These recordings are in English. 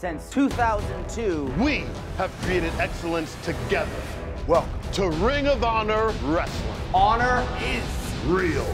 since 2002. We have created excellence together. Welcome to Ring of Honor Wrestling. Honor is Real.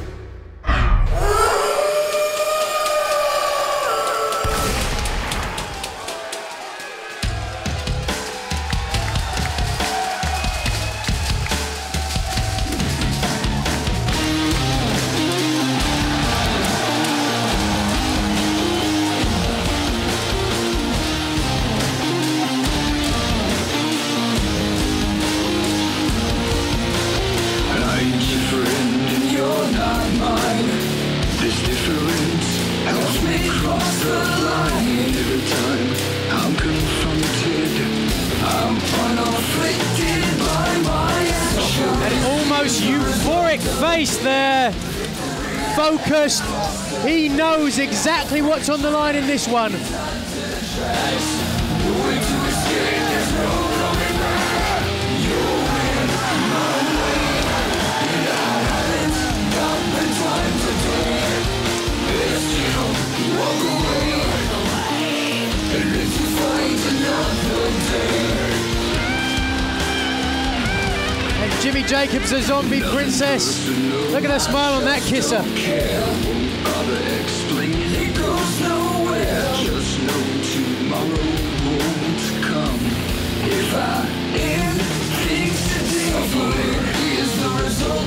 Exactly what's on the line in this one. And Jimmy Jacobs, a zombie princess. Look at her smile on that kisser.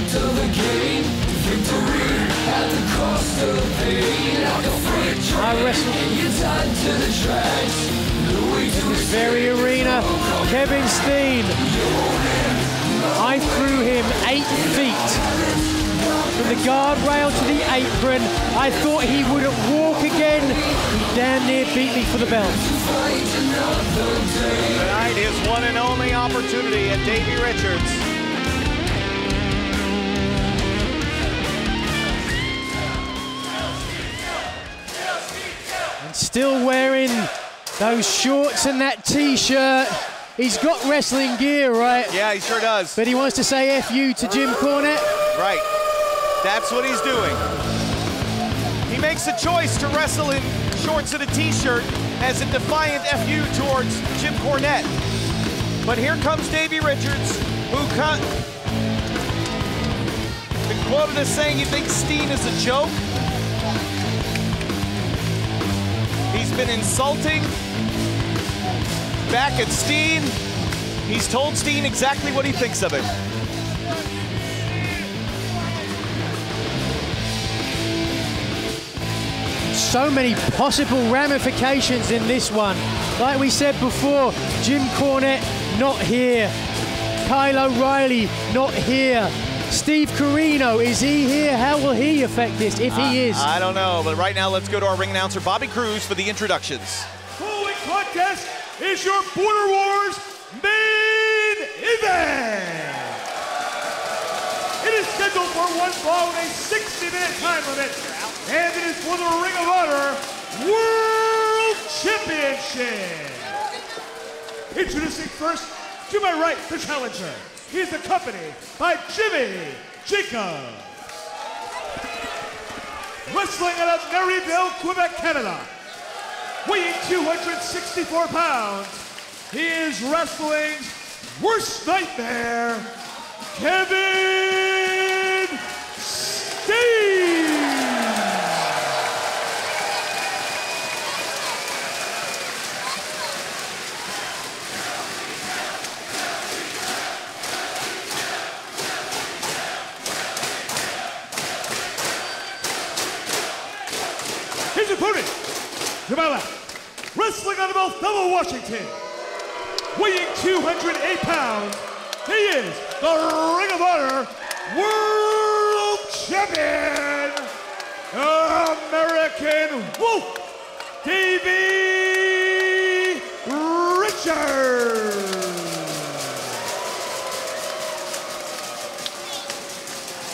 Result of the game. Victory at the cost of pain. Like a freight train, I wrestle you're to the tracks. Way this very arena. Kevin Steen. I threw him eight feet from the guardrail to the apron. I thought he wouldn't walk again. He damn near beat me for the belt. Tonight, his one and only opportunity at Davey Richards. Still wearing those shorts and that t-shirt. He's got wrestling gear, right? Yeah, he sure does. But he wants to say F you to Jim Cornette. Right. That's what he's doing. He makes a choice to wrestle in shorts and a t-shirt as a defiant FU towards Jim Cornette. But here comes Davey Richards, who cut. Been quoted as saying he thinks Steen is a joke. He's been insulting back at Steen. He's told Steen exactly what he thinks of him. So many possible ramifications in this one. Like we said before, Jim Cornette not here. Kyle O'Reilly not here. Steve Corino, is he here? How will he affect this if he is? I don't know, but right now let's go to our ring announcer Bobby Cruz for the introductions. Following contest is your Border Wars main event. It is scheduled for one fall with a 60-minute time limit, and it is for the Ring of Honor World Championship. Introducing first, to my right, the challenger. He is accompanied by Jimmy Jacob. Wrestling out of Marieville, Quebec, Canada. Weighing 264 pounds, he is wrestling's worst nightmare, Kevin Steen. His opponent, to my left, wrestling out of Othello, Washington, weighing 208 pounds, he is the Ring of Honor World Champion, American Wolf, Davey Richards.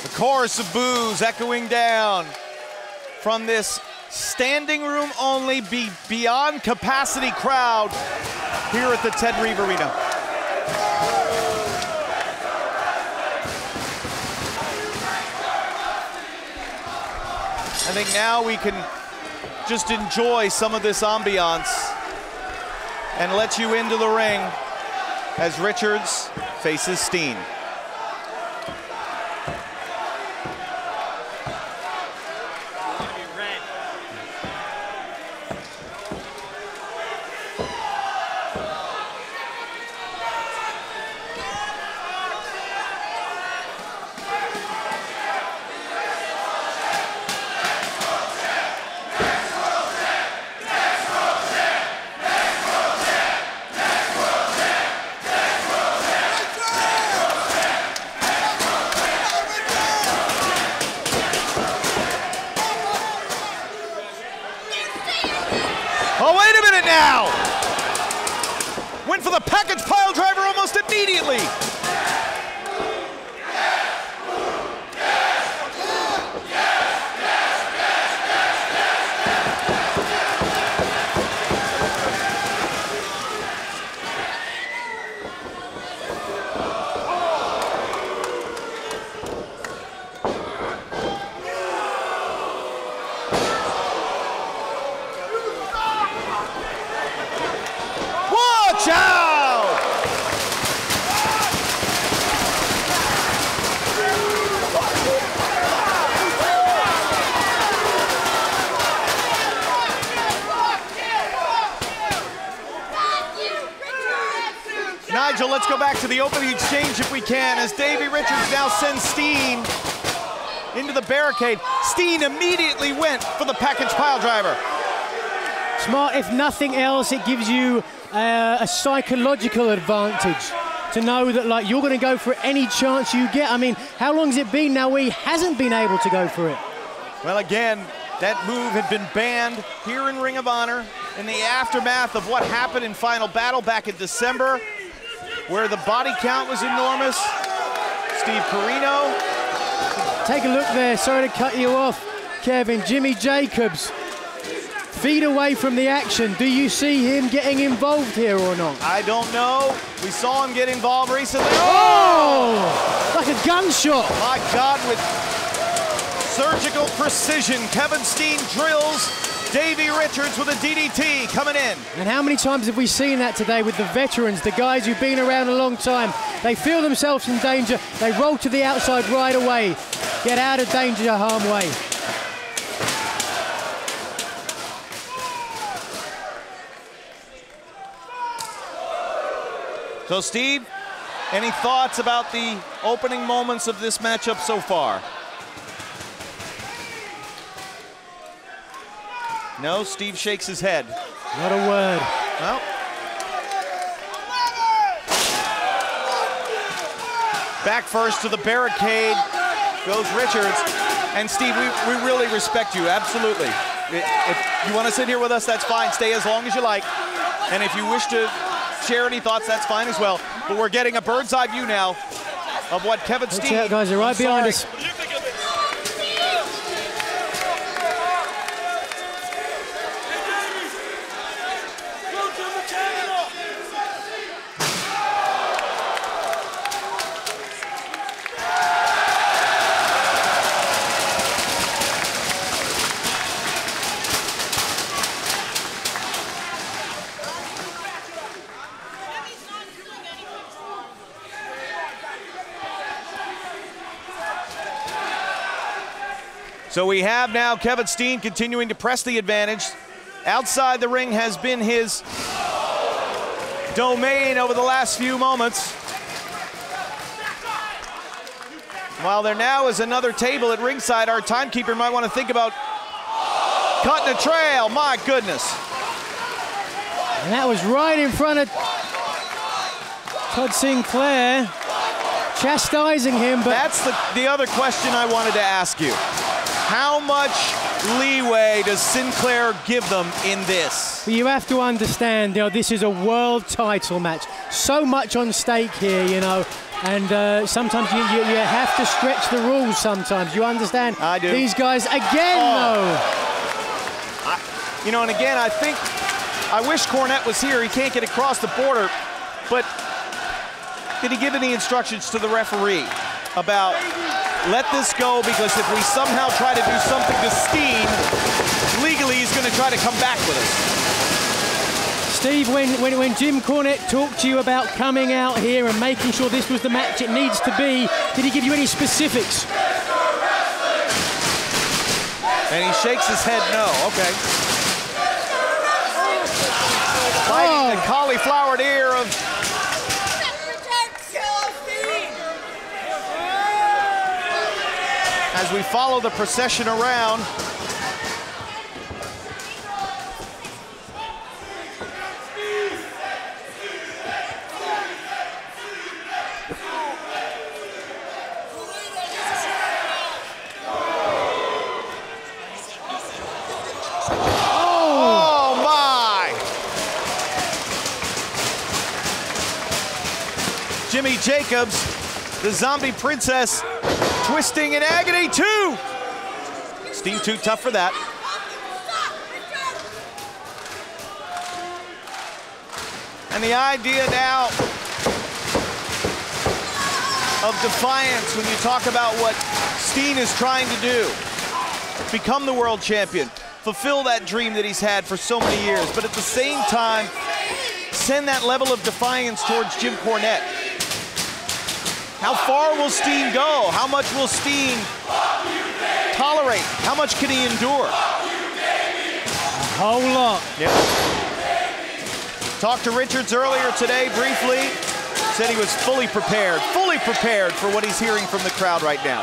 The chorus of boos echoing down from this standing room only be beyond capacity crowd here at the Ted Reeve Arena. I think now we can just enjoy some of this ambiance and let you into the ring as Richards faces Steen. Oh, wait a minute now! Went for the package pile driver almost immediately. Watch out! Nigel, let's go back to the opening exchange if we can, as Davey Richards now sends Steen into the barricade. Steen immediately went for the package pile driver. Smart, if nothing else, it gives you uh, a psychological advantage to know that like you're going to go for any chance you get. I mean, how long has it been now where he hasn't been able to go for it? Well, again, that move had been banned here in Ring of Honor in the aftermath of what happened in Final Battle back in December, where the body count was enormous. Steve Corino, Take a look there. Sorry to cut you off, Kevin. Jimmy Jacobs, feet away from the action. Do you see him getting involved here or not? I don't know. We saw him get involved recently. Oh, like a gunshot. my God, with surgical precision, Kevin Steen drills Davey Richards with a DDT coming in. And how many times have we seen that today with the veterans, the guys who've been around a long time? They feel themselves in danger, they roll to the outside right away. Get out of danger, harm way. So, Steve, any thoughts about the opening moments of this matchup so far? No, Steve shakes his head. Not a word. Well, back first to the barricade goes Richards. And Steve, we, we really respect you, absolutely. If you want to sit here with us, that's fine. Stay as long as you like. And if you wish to share any thoughts, that's fine as well. But we're getting a bird's eye view now of what Kevin Watch out, guys, they're right I'm behind sorry. us. So we have now Kevin Steen continuing to press the advantage. Outside the ring has been his domain over the last few moments. While there now is another table at ringside, our timekeeper might want to think about cutting a trail. My goodness. And that was right in front of Todd Sinclair, chastising him, but That's the, the other question I wanted to ask you. How much leeway does Sinclair give them in this? But you have to understand, you know, this is a world title match. So much on stake here, you know. And uh, sometimes you, you, you have to stretch the rules sometimes. You understand? I do. These guys, again, Oh. though. You know, and again, I think I wish Cornette was here. He can't get across the border, but did he give any instructions to the referee about let this go because if we somehow try to do something to Steen, legally he's going to try to come back with us. Steve, when, when, when Jim Cornette talked to you about coming out here and making sure this was the match it needs to be, did he give you any specifics? And he shakes his head no. Okay. Biting oh. the cauliflowered ear of as we follow the procession around. Oh my! Jimmy Jacobs, the zombie princess, twisting in agony too. Steen too tough for that. And the idea now of defiance when you talk about what Steen is trying to do. Become the world champion, fulfill that dream that he's had for so many years, but at the same time, send that level of defiance towards Jim Cornette. How far will Steen go? How much will Steen tolerate? How much can he endure? Whole lot. Yeah. Talked to Richards earlier today briefly. Said he was fully prepared, fully prepared for what he's hearing from the crowd right now.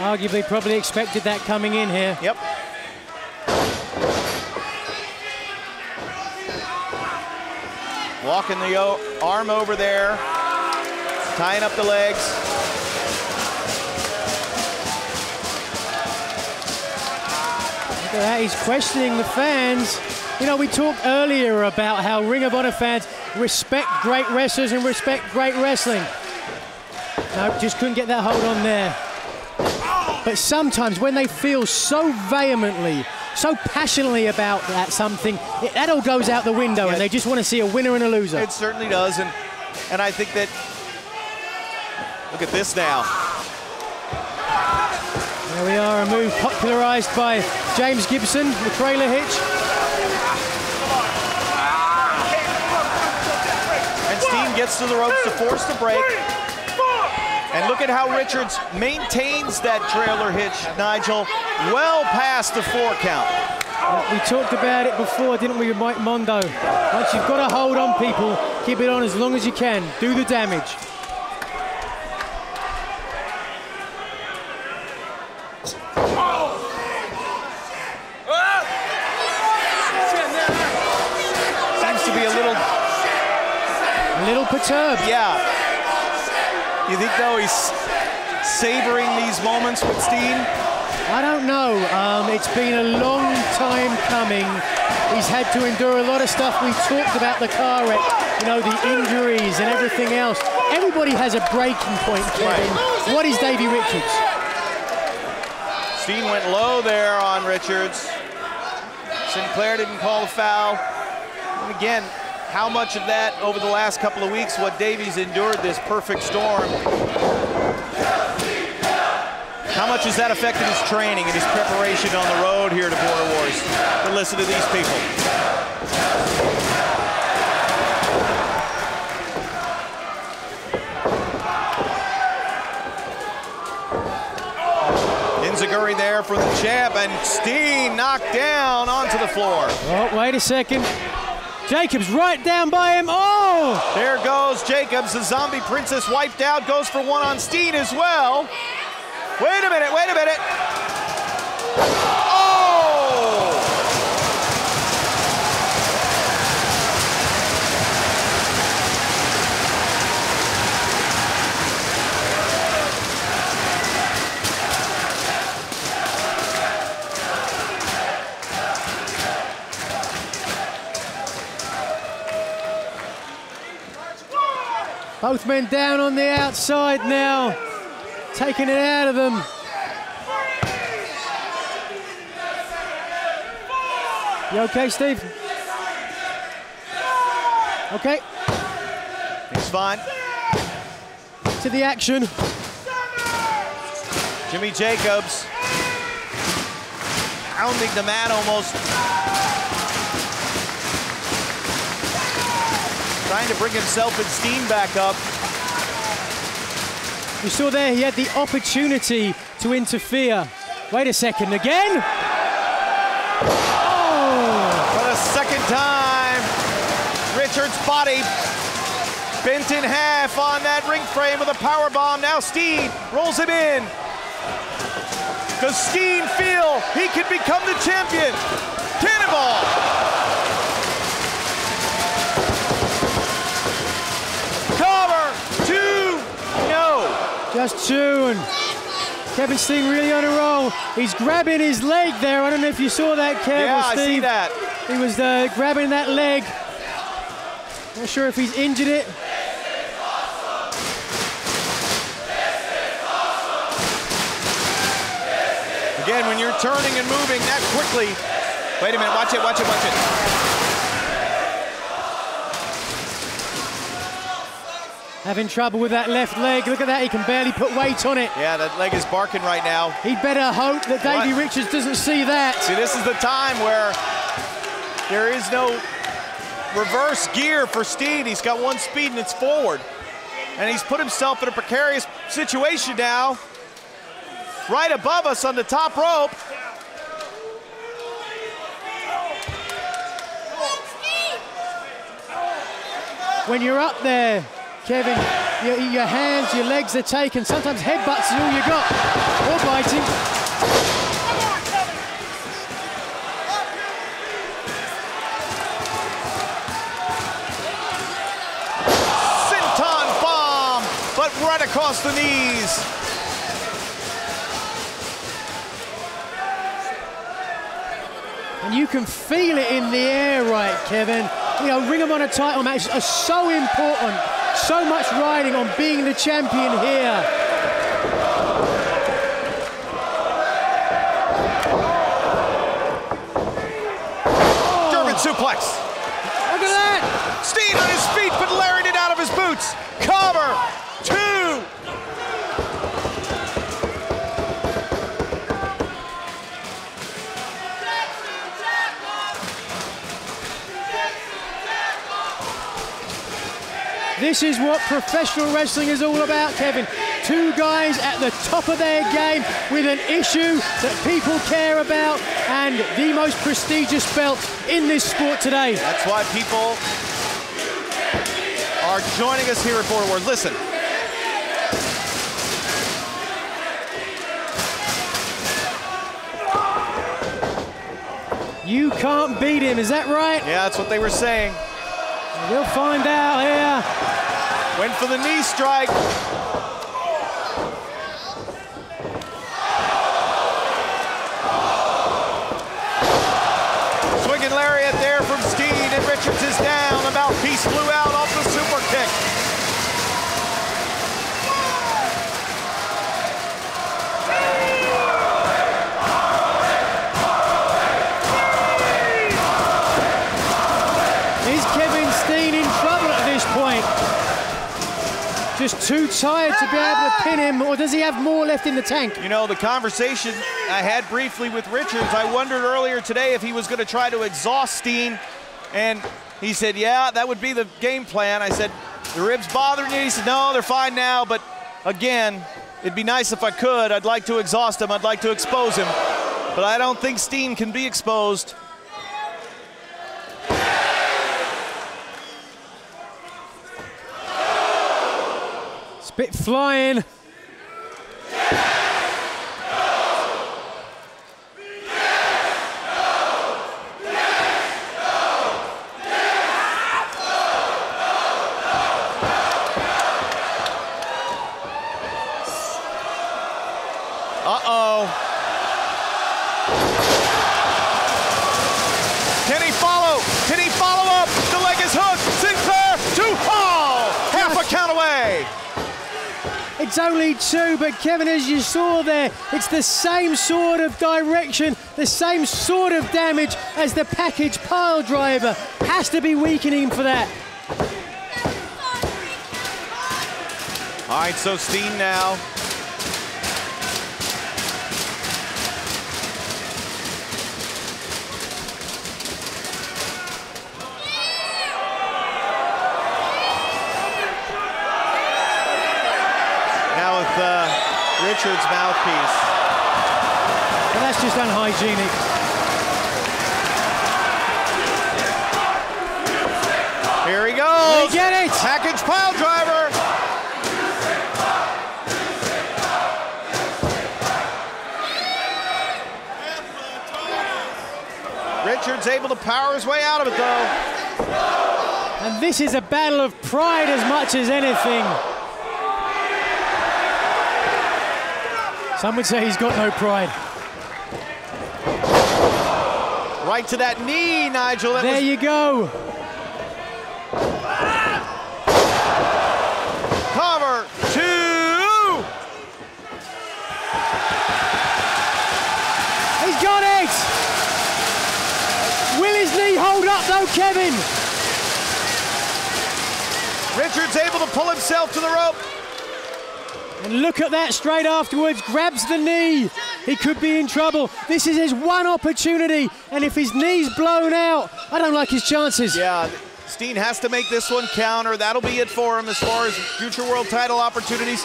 Arguably, probably expected that coming in here. Yep. Walking the arm over there, tying up the legs. Look at that, he's questioning the fans. You know, we talked earlier about how Ring of Honor fans respect great wrestlers and respect great wrestling. No, just couldn't get that hold on there. But sometimes when they feel so vehemently, so passionately about that something, it, that all goes out the window Yeah. and they just want to see a winner and a loser. It certainly does, and and I think that. Look at this now. There we are, a move popularized by James Gibson, the trailer hitch. And Steen gets to the ropes to force the break. And look at how Richards maintains that trailer hitch, Nigel, well past the four count. We talked about it before, didn't we, with Mike Mondo? Once you've got a hold on people, keep it on as long as you can. Do the damage. Seems to be a little, A little perturbed. yeah. You think though he's savoring these moments with Steen? I don't know. Um, it's been a long time coming. He's had to endure a lot of stuff. We talked about the car wreck, you know, the injuries and everything else. Everybody has a breaking point, Kevin. What is Davey Richards? Steen went low there on Richards. Sinclair didn't call a foul. And again, how much of that over the last couple of weeks, what Davey's endured this perfect storm, how much has that affected his training and his preparation on the road here to Border Wars? But listen to these people. Enziguri there for the champ, and Steen knocked down onto the floor. Oh, wait a second. Jacobs right down by him. Oh! There goes Jacobs. The zombie princess wiped out, goes for one on Steen as well. Wait a minute, wait a minute. Both men down on the outside now. Taking it out of them. You okay, Steve? Okay, He's fine. to the action. Jimmy Jacobs pounding the mat almost. Trying to bring himself and Steen back up. You saw there he had the opportunity to interfere. Wait a second, again? Oh! For the second time, Richards' body bent in half on that ring frame with a power bomb. Now Steen rolls him in. Does Steen feel he can become the champion? Cannonball! Just two, and Kevin Steen really on a roll. He's grabbing his leg there. I don't know if you saw that, Kevin. Yeah, or I see that. He was uh, grabbing that leg. Not sure if he's injured it. Again, when you're turning and moving that quickly. Wait a minute, watch it, watch it, watch it. Having trouble with that left leg. Look at that, he can barely put weight on it. Yeah, that leg is barking right now. He'd better hope that Davey What? Richards doesn't see that. See, this is the time where there is no reverse gear for Steen. He's got one speed and it's forward. And he's put himself in a precarious situation now. Right above us on the top rope. When you're up there, Kevin, your, your hands, your legs are taken. Sometimes headbutts is all you got. Or biting. Senton bomb, but right across the knees. And you can feel it in the air, right, Kevin? You know, Ring of Honor title matches are so important. So much riding on being the champion here. German suplex. Look at that! Steen on his feet, but lariated it out of his boots. Cover, two. This is what professional wrestling is all about, Kevin. Two guys at the top of their game with an issue that people care about and the most prestigious belt in this sport today. That's why people are joining us here at Border Wars. Listen, You can't beat him, is that right? yeah, that's what they were saying. We'll find out here. Went for the knee strike. Just too tired to be able to pin him, or does he have more left in the tank? You know, the conversation I had briefly with Richards, I wondered earlier today if he was going to try to exhaust Steen, and he said, yeah, that would be the game plan. I said, the ribs bothering you? He said, no, they're fine now, but again, it'd be nice if I could. I'd like to exhaust him. I'd like to expose him, but I don't think Steen can be exposed. Spit flying. Uh-oh. Can he follow? Can he follow up? The leg is hooked. Sinclair to Hall. Half a count away. It's only two, but Kevin, as you saw there, it's the same sort of direction, the same sort of damage as the package pile driver. Has to be weakening for that. All right, so Steen now. Richards' mouthpiece. But that's just unhygienic. Here he goes. They get it. Package pile driver. Richards able to power his way out of it though. And this is a battle of pride as much as anything. Some would say he's got no pride. Right to that knee, Nigel. That There was you go. cover two. He's got it. Will his knee hold up though, Kevin? Richards able to pull himself to the rope. And look at that straight afterwards, grabs the knee. He could be in trouble. This is his one opportunity, and if his knee's blown out, I don't like his chances. Yeah, Steen has to make this one count, or that'll be it for him as far as future world title opportunities.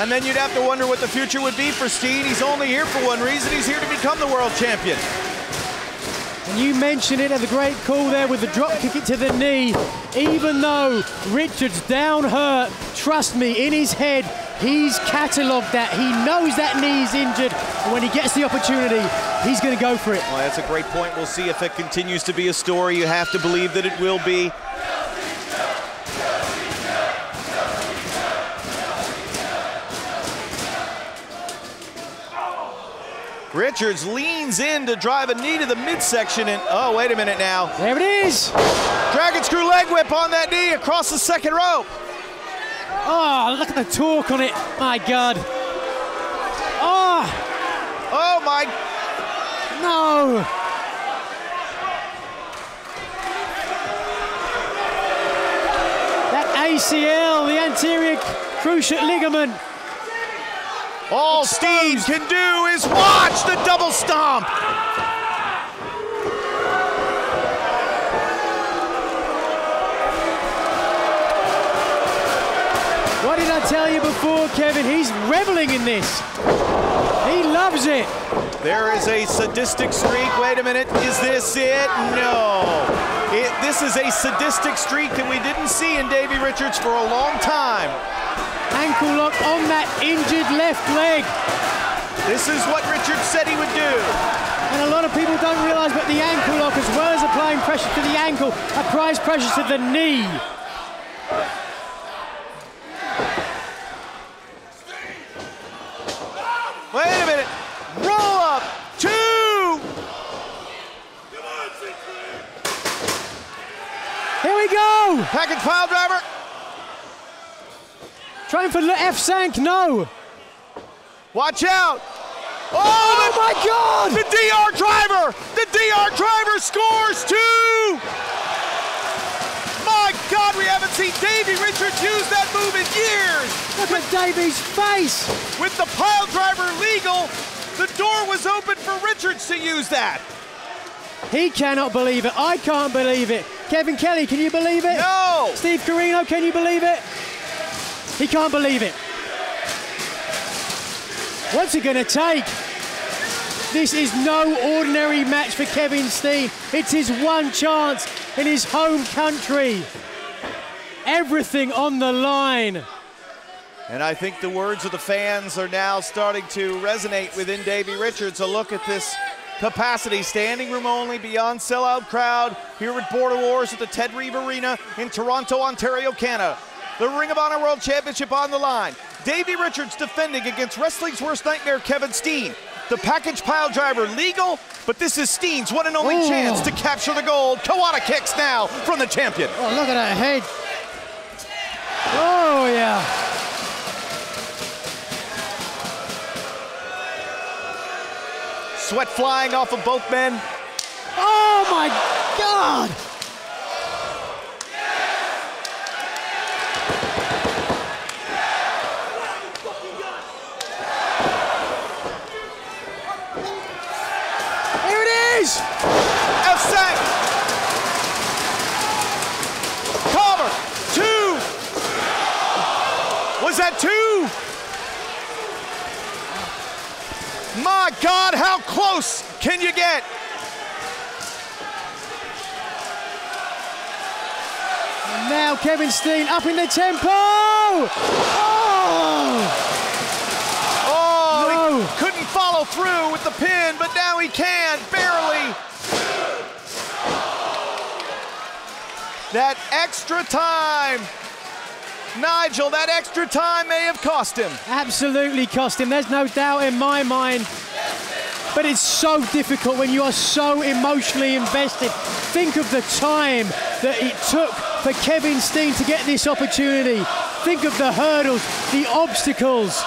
And then you'd have to wonder what the future would be for Steen. He's only here for one reason. He's here to become the world champion. And you mentioned it at the great call there with the drop kick it to the knee. Even though Richards down hurt, trust me, in his head, he's catalogued that. He knows that knee's injured. And when he gets the opportunity, he's going to go for it. Well, that's a great point. We'll see if it continues to be a story. You have to believe that it will be. Richards leans in to drive a knee to the midsection and oh wait a minute now. There it is. Dragon screw leg whip on that knee across the second rope. Oh, look at the torque on it. My God. Oh, Oh my no. That ACL, the anterior cruciate ligament. all Steve can do is watch the double stomp. Did I tell you before, Kevin? He's reveling in this. He loves it. There is a sadistic streak. Wait a minute. Is this it? No. It, this is a sadistic streak that we didn't see in Davey Richards for a long time. Ankle lock on that injured left leg. This is what Richards said he would do. And a lot of people don't realize, but the ankle lock, as well as applying pressure to the ankle, applies pressure to the knee. Wait a minute. Roll up. Two. Here Package pile driver. Trying for the F-Cinq. No. Watch out. Oh Oh, oh my God. the, DR driver. The DR driver scores two. My God, we haven't seen Davey Richards use that move in years. Look at Davey's face. With the pile driver legal, the door was open for Richards to use that. He cannot believe it. I can't believe it. Kevin Kelly, can you believe it? No. Steve Corino, can you believe it? He can't believe it. What's it going to take? This is no ordinary match for Kevin Steen. It's his one chance in his home country. Everything on the line. And I think the words of the fans are now starting to resonate within Davey Richards. A look at this capacity, standing room only, beyond sellout crowd here at Border Wars at the Ted Reeve Arena in Toronto, Ontario, Canada. The Ring of Honor World Championship on the line. Davey Richards defending against wrestling's worst nightmare, Kevin Steen. The package pile driver legal, but this is Steen's one and only Oh. chance to capture the gold. Kawada kicks now from the champion. Oh, look at that head. Oh, yeah. Sweat flying off of both men. Oh, my God. Here it is. F set. Cover. Two. Was that two? My God, how close can you get? Now Kevin Steen up in the tempo. Oh! Oh, No. he couldn't follow through with the pin, but now he can, barely. That extra time. Nigel, that extra time may have cost him. Absolutely cost him. There's no doubt in my mind. But it's so difficult when you are so emotionally invested. Think of the time that it took for Kevin Steen to get this opportunity. Think of the hurdles, the obstacles.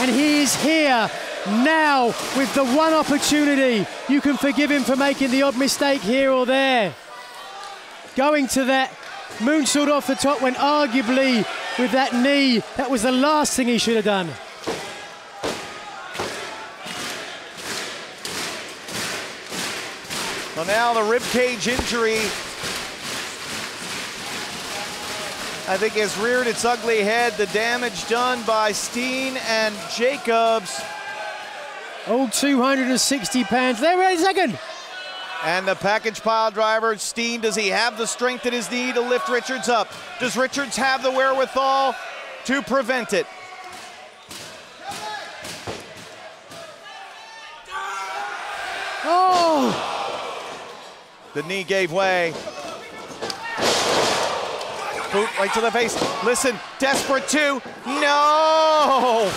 And he is here now with the one opportunity. You can forgive him for making the odd mistake here or there. Going to that moonsault off the top when arguably with that knee, that was the last thing he should have done. Well, now the rib cage injury, I think, has reared its ugly head. The damage done by Steen and Jacobs. All 260 pounds. There, wait a second. And the package pile driver, Steen, does he have the strength at his knee to lift Richards up? Does Richards have the wherewithal to prevent it? Oh, The knee gave way. Boot right to the face. Listen, desperate two. No!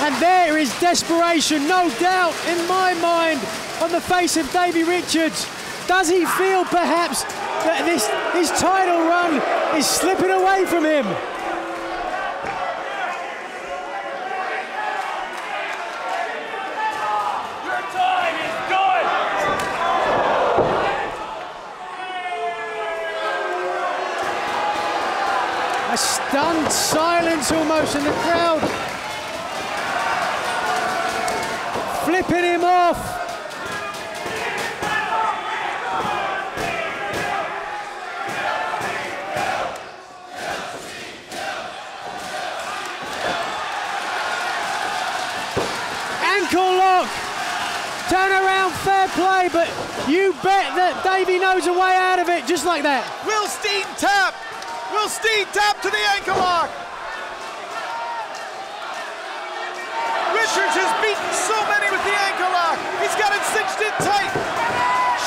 and there is desperation, no doubt, in my mind, on the face of Davey Richards. Does he feel perhaps that this his title run is slipping away from him? Your time is done. A stunned silence almost in the crowd. Flipping him off. Turn around, fair play, but you bet that Davey knows a way out of it just like that. Will Steen tap? Will Steen tap to the ankle lock? Richards has beaten so many with the ankle lock. He's got it cinched in tight.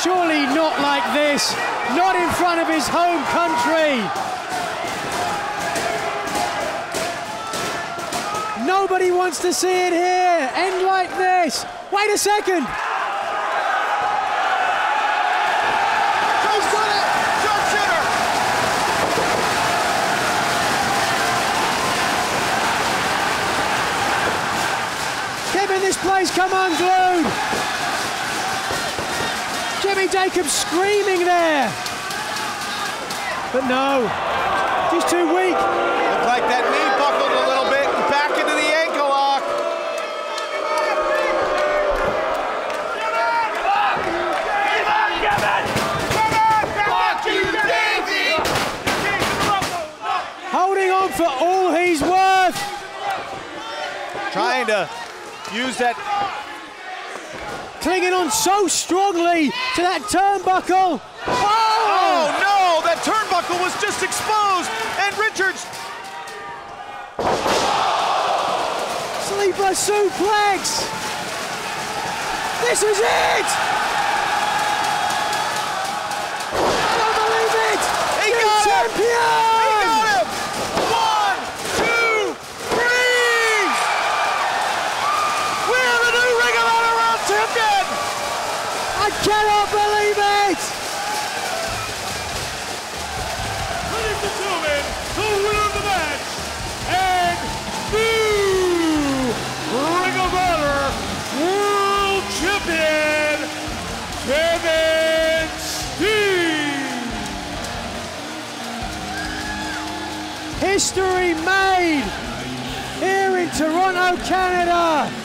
Surely not like this. Not in front of his home country. Nobody wants to see it here. End like this. Wait a second. He's got it. Sharpshooter. Kevin, this place come unglued. Jimmy Jacobs screaming there. But no, he's too weak. Looked like that knee buckled a little bit and back into the ankle lock. Holding on for all he's worth. Trying to use that Clinging on so strongly to that turnbuckle. Oh, oh! no, that turnbuckle was just exposed, and Richards Sleeper suplex. This is it. I Canada.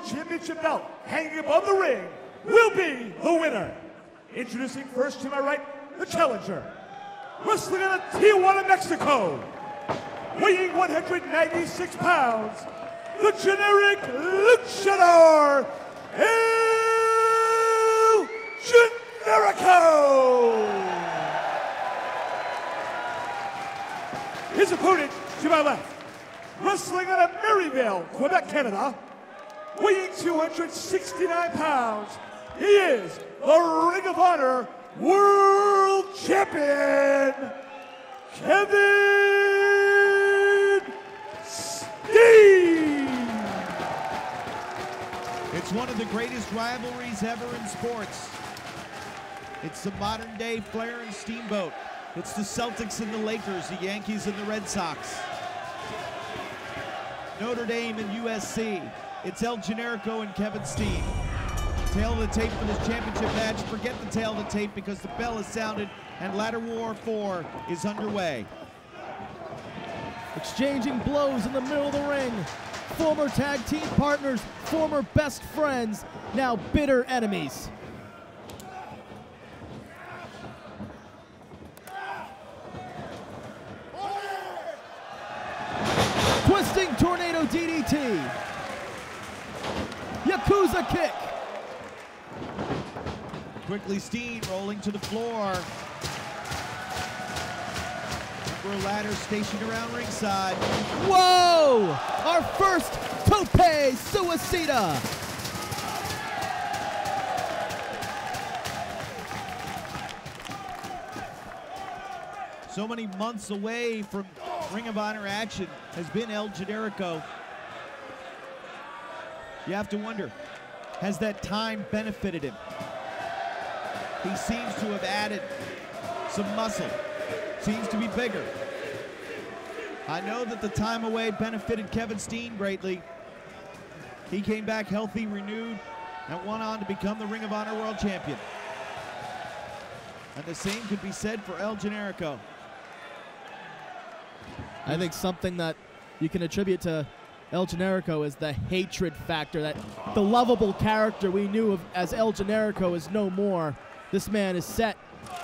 World Championship belt hanging above the ring will be the winner. Introducing first to my right, the challenger. Wrestling out of Tijuana, Mexico. Weighing 196 pounds, the generic luchador, El Generico. His opponent to my left, wrestling out of Marieville, Quebec, Canada, weighing 269 pounds, he is the Ring of Honor World Champion, Kevin Steen. It's one of the greatest rivalries ever in sports. It's the modern day Flair and Steamboat. It's the Celtics and the Lakers, the Yankees and the Red Sox. Notre Dame and USC. It's El Generico and Kevin Steen. Tale of the tape for this championship match. Forget the tale of the tape because the bell has sounded and Ladder War 4 is underway. Exchanging blows in the middle of the ring. Former tag team partners, former best friends, now bitter enemies. Twisting tornado DDT. Yakuza kick. Quickly Steen rolling to the floor. Number ladder stationed around ringside. Whoa! Our first Tope Suicida. So many months away from Ring of Honor action has been El Generico. You have to wonder, has that time benefited him? He seems to have added some muscle, seems to be bigger. I know that the time away benefited Kevin Steen greatly. He came back healthy, renewed, and went on to become the Ring of Honor World Champion. And the same could be said for El Generico. I think something that you can attribute to El Generico is the hatred factor. That the lovable character we knew of as El Generico is no more. This man is set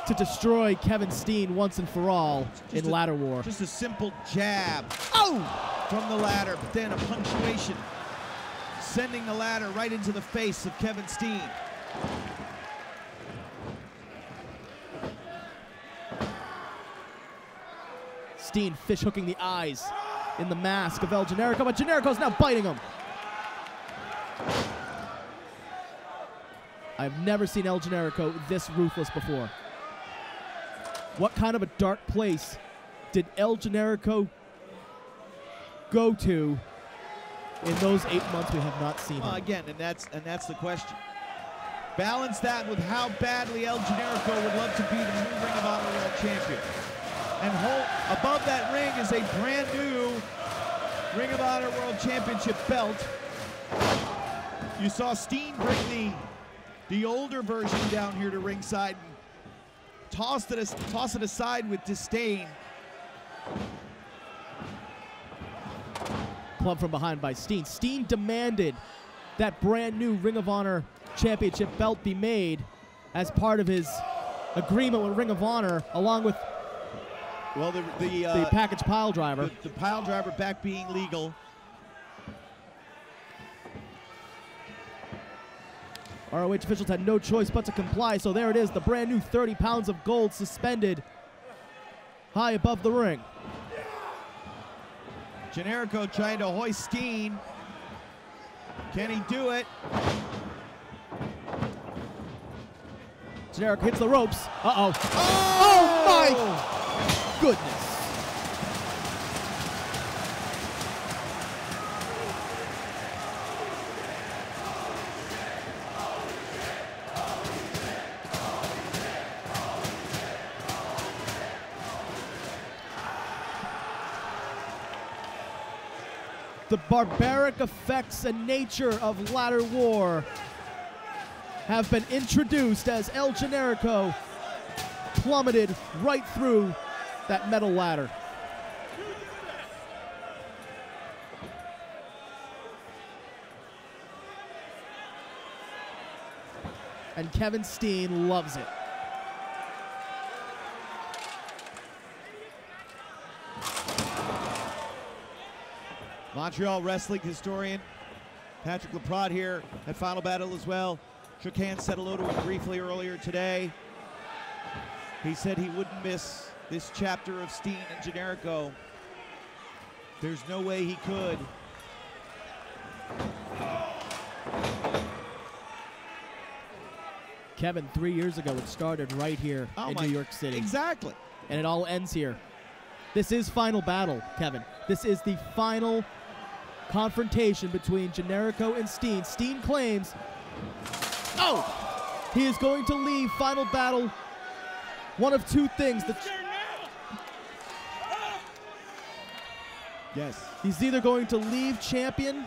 to destroy Kevin Steen once and for all Just in a- Ladder War. Just a simple jab oh! from the ladder, but then a punctuation, sending the ladder right into the face of Kevin Steen. Steen fish hooking the eyes in the mask of El Generico, but Generico's now biting him. I've never seen El Generico this ruthless before. What kind of a dark place did El Generico go to in those eight months we have not seen Well, him? again, and that's and that's the question. Balance that with how badly El Generico would love to be the new Ring of Honor World Champion. And hold, above that ring is a brand new Ring of Honor World Championship belt. You saw Steen bring the the older version down here to ringside and tossed it, toss it aside with disdain. Club from behind by Steen. Steen demanded that brand new Ring of Honor Championship belt be made as part of his agreement with Ring of Honor, along with Well, the the, uh, the package pile driver. the, the pile driver back being legal. ROH officials had no choice but to comply, so there it is, the brand new 30 pounds of gold suspended high above the ring. Generico trying to hoist Steen. Can he do it? Generic hits the ropes. Uh-oh. Oh, my goodness. The barbaric effects and nature of ladder war have been introduced as El Generico plummeted right through that metal ladder. And Kevin Steen loves it. Montreal wrestling historian Patric Laprade here at Final Battle as well. Shook hands, said hello to him briefly earlier today. He said he wouldn't miss this chapter of Steen and Generico. There's no way he could. Kevin, three years ago, it started right here Oh in New York City. Exactly. And it all ends here. This is final battle, Kevin. This is the final confrontation between Generico and Steen. Steen claims, oh, he is going to leave final battle one of two things. The, Yes. he's either going to leave champion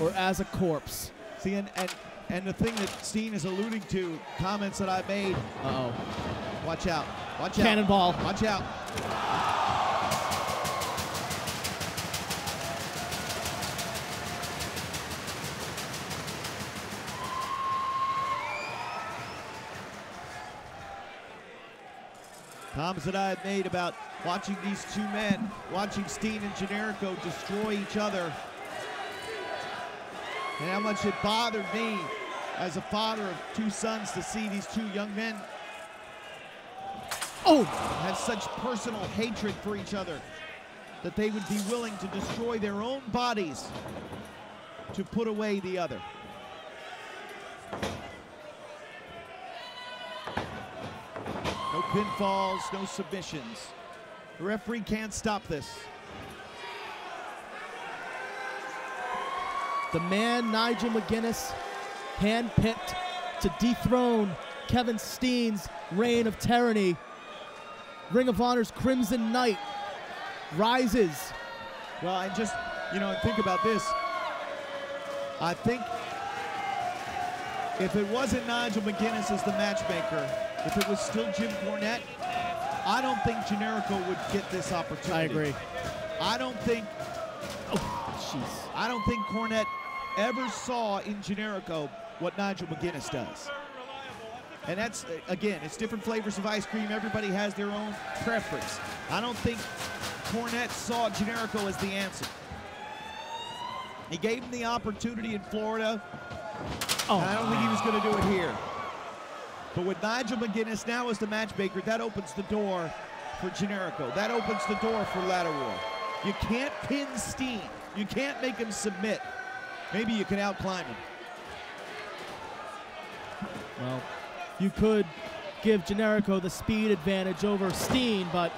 or as a corpse. See, and, and, and the thing that Steen is alluding to, comments that I made, Uh-oh. watch out. Watch out. Cannonball. Watch out. Comments that I had made about watching these two men, watching Steen and Generico destroy each other, and how much it bothered me as a father of two sons to see these two young men Oh, have such personal hatred for each other that they would be willing to destroy their own bodies to put away the other. Pinfalls, no submissions. The referee can't stop this. the man Nigel McGuinness, handpicked to dethrone Kevin Steen's reign of tyranny. Ring of Honor's Crimson Knight rises. Well, and just, you know, think about this. I think if it wasn't Nigel McGuinness as the matchmaker, if it was still Jim Cornette, I don't think Generico would get this opportunity. I agree. I don't think oh, Jeez. I don't think Cornette ever saw in Generico what Nigel McGuinness does. And that's, again, it's different flavors of ice cream. Everybody has their own preference. I don't think Cornette saw Generico as the answer. He gave him the opportunity in Florida. Oh, and I don't think he was going to do it here. But with Nigel McGuinness now as the matchmaker, that opens the door for Generico. That opens the door for Ladder War. You can't pin Steen. You can't make him submit. Maybe you can outclimb him. well, you could give Generico the speed advantage over Steen, but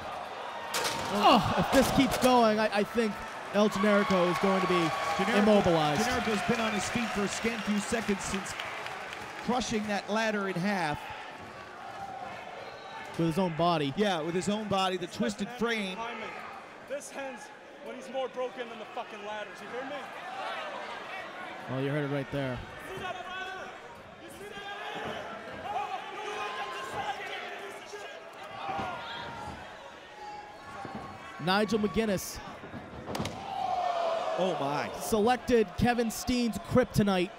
oh, if this keeps going, I, I think El Generico is going to be Generico- immobilized. Generico's been on his feet for a scant few seconds since crushing that ladder in half. with his own body. Yeah, with his own body, the twisted frame. Timing. This hand's when he's more broken than the fucking ladders. You hear me? Well, you heard it right there. See that, brother? You see that? Oh, you look at this fucking Nigel McGuinness Oh my. selected Kevin Steen's kryptonite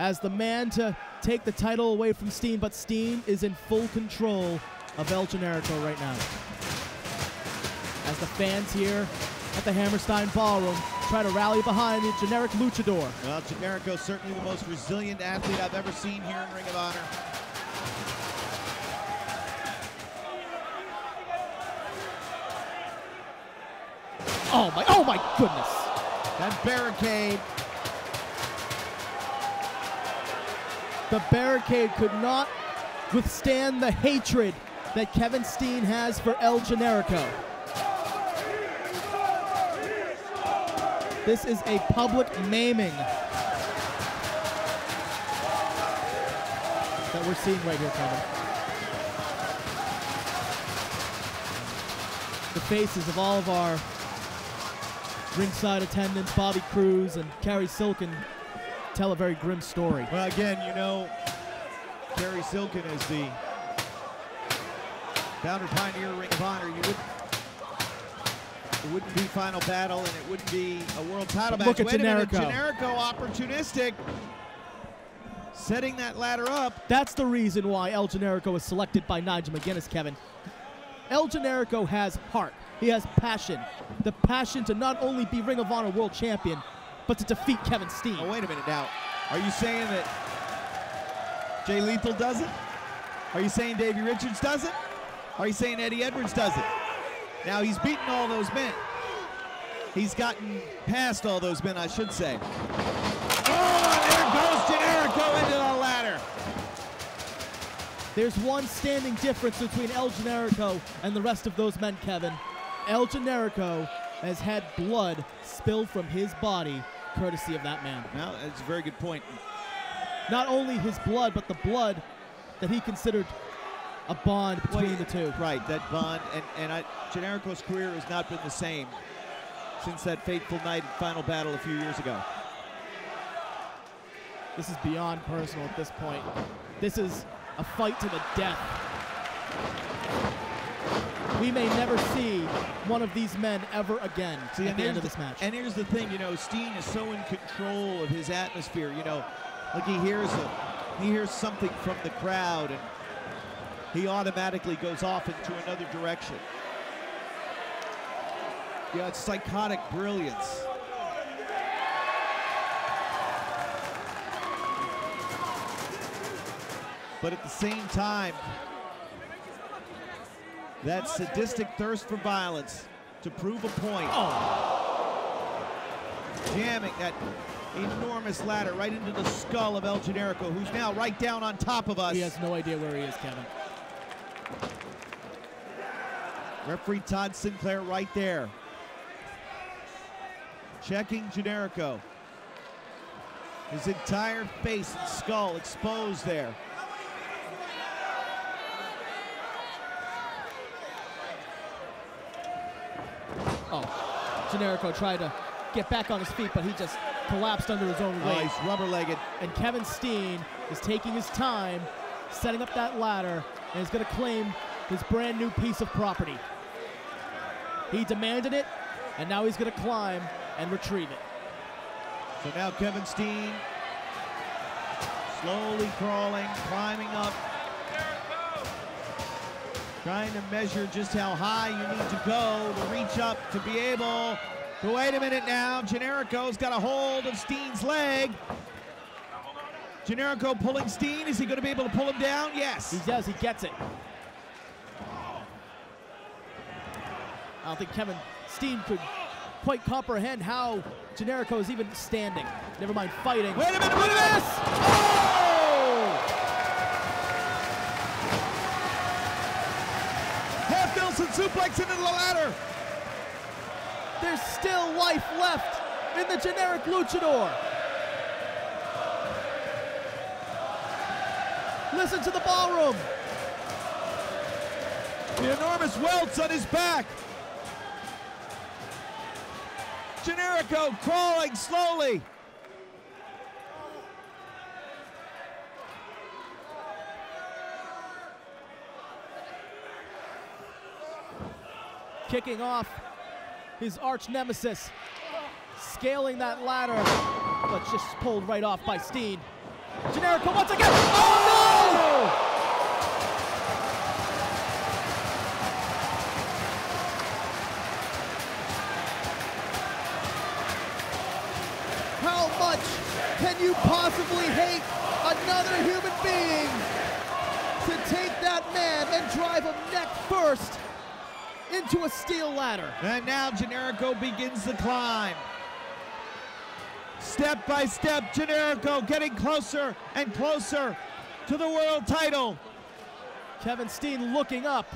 as the man to take the title away from Steen, but Steen is in full control of El Generico right now. As the fans here at the Hammerstein Ballroom try to rally behind the generic luchador. Well, Generico's certainly the most resilient athlete I've ever seen here in Ring of Honor. Oh my, oh my goodness. That barricade. The barricade could not withstand the hatred that Kevin Steen has for El Generico. This is a public maiming that we're seeing right here, Kevin. The faces of all of our ringside attendants, Bobby Cruz and Cary Silkin, tell a very grim story. Well, again, you know, Cary Silkin is the founder pioneer Ring of Honor. You would it wouldn't be final battle, and it wouldn't be a world title But match. look at Wait a minute, Generico. Generico opportunistic, setting that ladder up. That's the reason why El Generico was selected by Nigel McGuinness, Kevin. El Generico has heart. He has passion. The passion to not only be Ring of Honor World Champion, but to defeat Kevin Steen. Oh, wait a minute now. Are you saying that Jay Lethal does it? Are you saying Davey Richards does it? Are you saying Eddie Edwards does it? Now he's beaten all those men. He's gotten past all those men, I should say. Oh, and there goes Generico into the ladder. There's one standing difference between El Generico and the rest of those men, Kevin. El Generico has had blood spill from his body, courtesy of that man. Well, that's a very good point. Not only his blood, but the blood that he considered a bond between Well, the two. Right, that bond, and, and I, Generico's career has not been the same since that fateful night Final Battle a few years ago. This is beyond personal at this point. This is a fight to the death. We may never see one of these men ever again See, at the end of this match. And here's the thing, you know, Steen is so in control of his atmosphere. You know, like he hears a, he hears something from the crowd, and he automatically goes off into another direction. Yeah, it's psychotic brilliance. But at the same time, that sadistic thirst for violence to prove a point. Jamming that enormous ladder right into the skull of El Generico, who's now right down on top of us. he has no idea where he is, Kevin. Referee Todd Sinclair right there. Checking Generico. His entire face and skull exposed there. Oh, Generico tried to get back on his feet, but he just collapsed under his own Oh, weight. he's rubber-legged. and Kevin Steen is taking his time, setting up that ladder, and is going to claim his brand new piece of property. He demanded it, and now he's going to climb and retrieve it. So now Kevin Steen slowly crawling, climbing up, trying to measure just how high you need to go to reach up to be able to wait a minute now. Generico's got a hold of Steen's leg. Generico pulling Steen. Is he going to be able to pull him down? Yes. He does, he gets it. I don't think Kevin Steen could quite comprehend how Generico is even standing. Never mind fighting. Wait a minute, wait a minute! Oh! Suplex into the ladder. There's still life left in the generic luchador. Listen to the ballroom. The enormous welts on his back. Generico crawling slowly. Kicking off his arch nemesis. Scaling that ladder, but just pulled right off by Steen. Generico once again. Oh no! How much can you possibly hate another human being to take that man and drive him neck first into a steel ladder? And now Generico begins the climb. Step by step, Generico getting closer and closer to the world title. Kevin Steen looking up.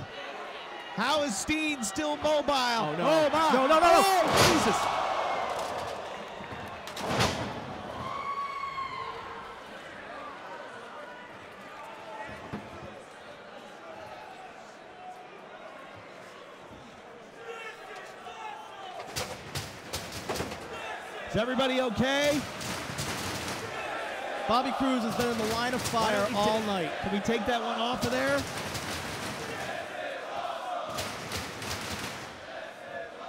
How is Steen still mobile? Oh, no. Oh, my. No, no, no, no. Oh, Jesus. Is everybody okay? Bobby Cruz has been in the line of fire all night. Can we take that one off of there?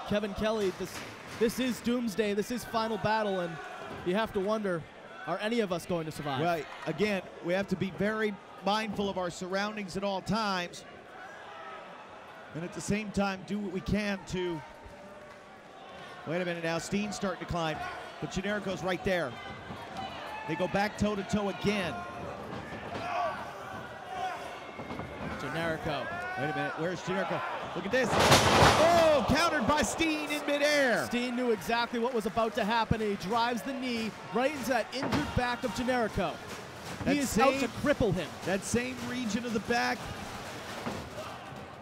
Kevin Kelly, this this is doomsday. This is final battle, and you have to wonder, are any of us going to survive? Right. Again, we have to be very mindful of our surroundings at all times. And at the same time, do what we can to. Wait a minute now. Steen's starting to climb, but Generico's right there. They go back toe to toe again. Generico. Wait a minute. Where's Generico? Look at this. Oh, countered by Steen in midair. Steen knew exactly what was about to happen, and he drives the knee right into that injured back of Generico. That he is out to cripple him. That same region of the back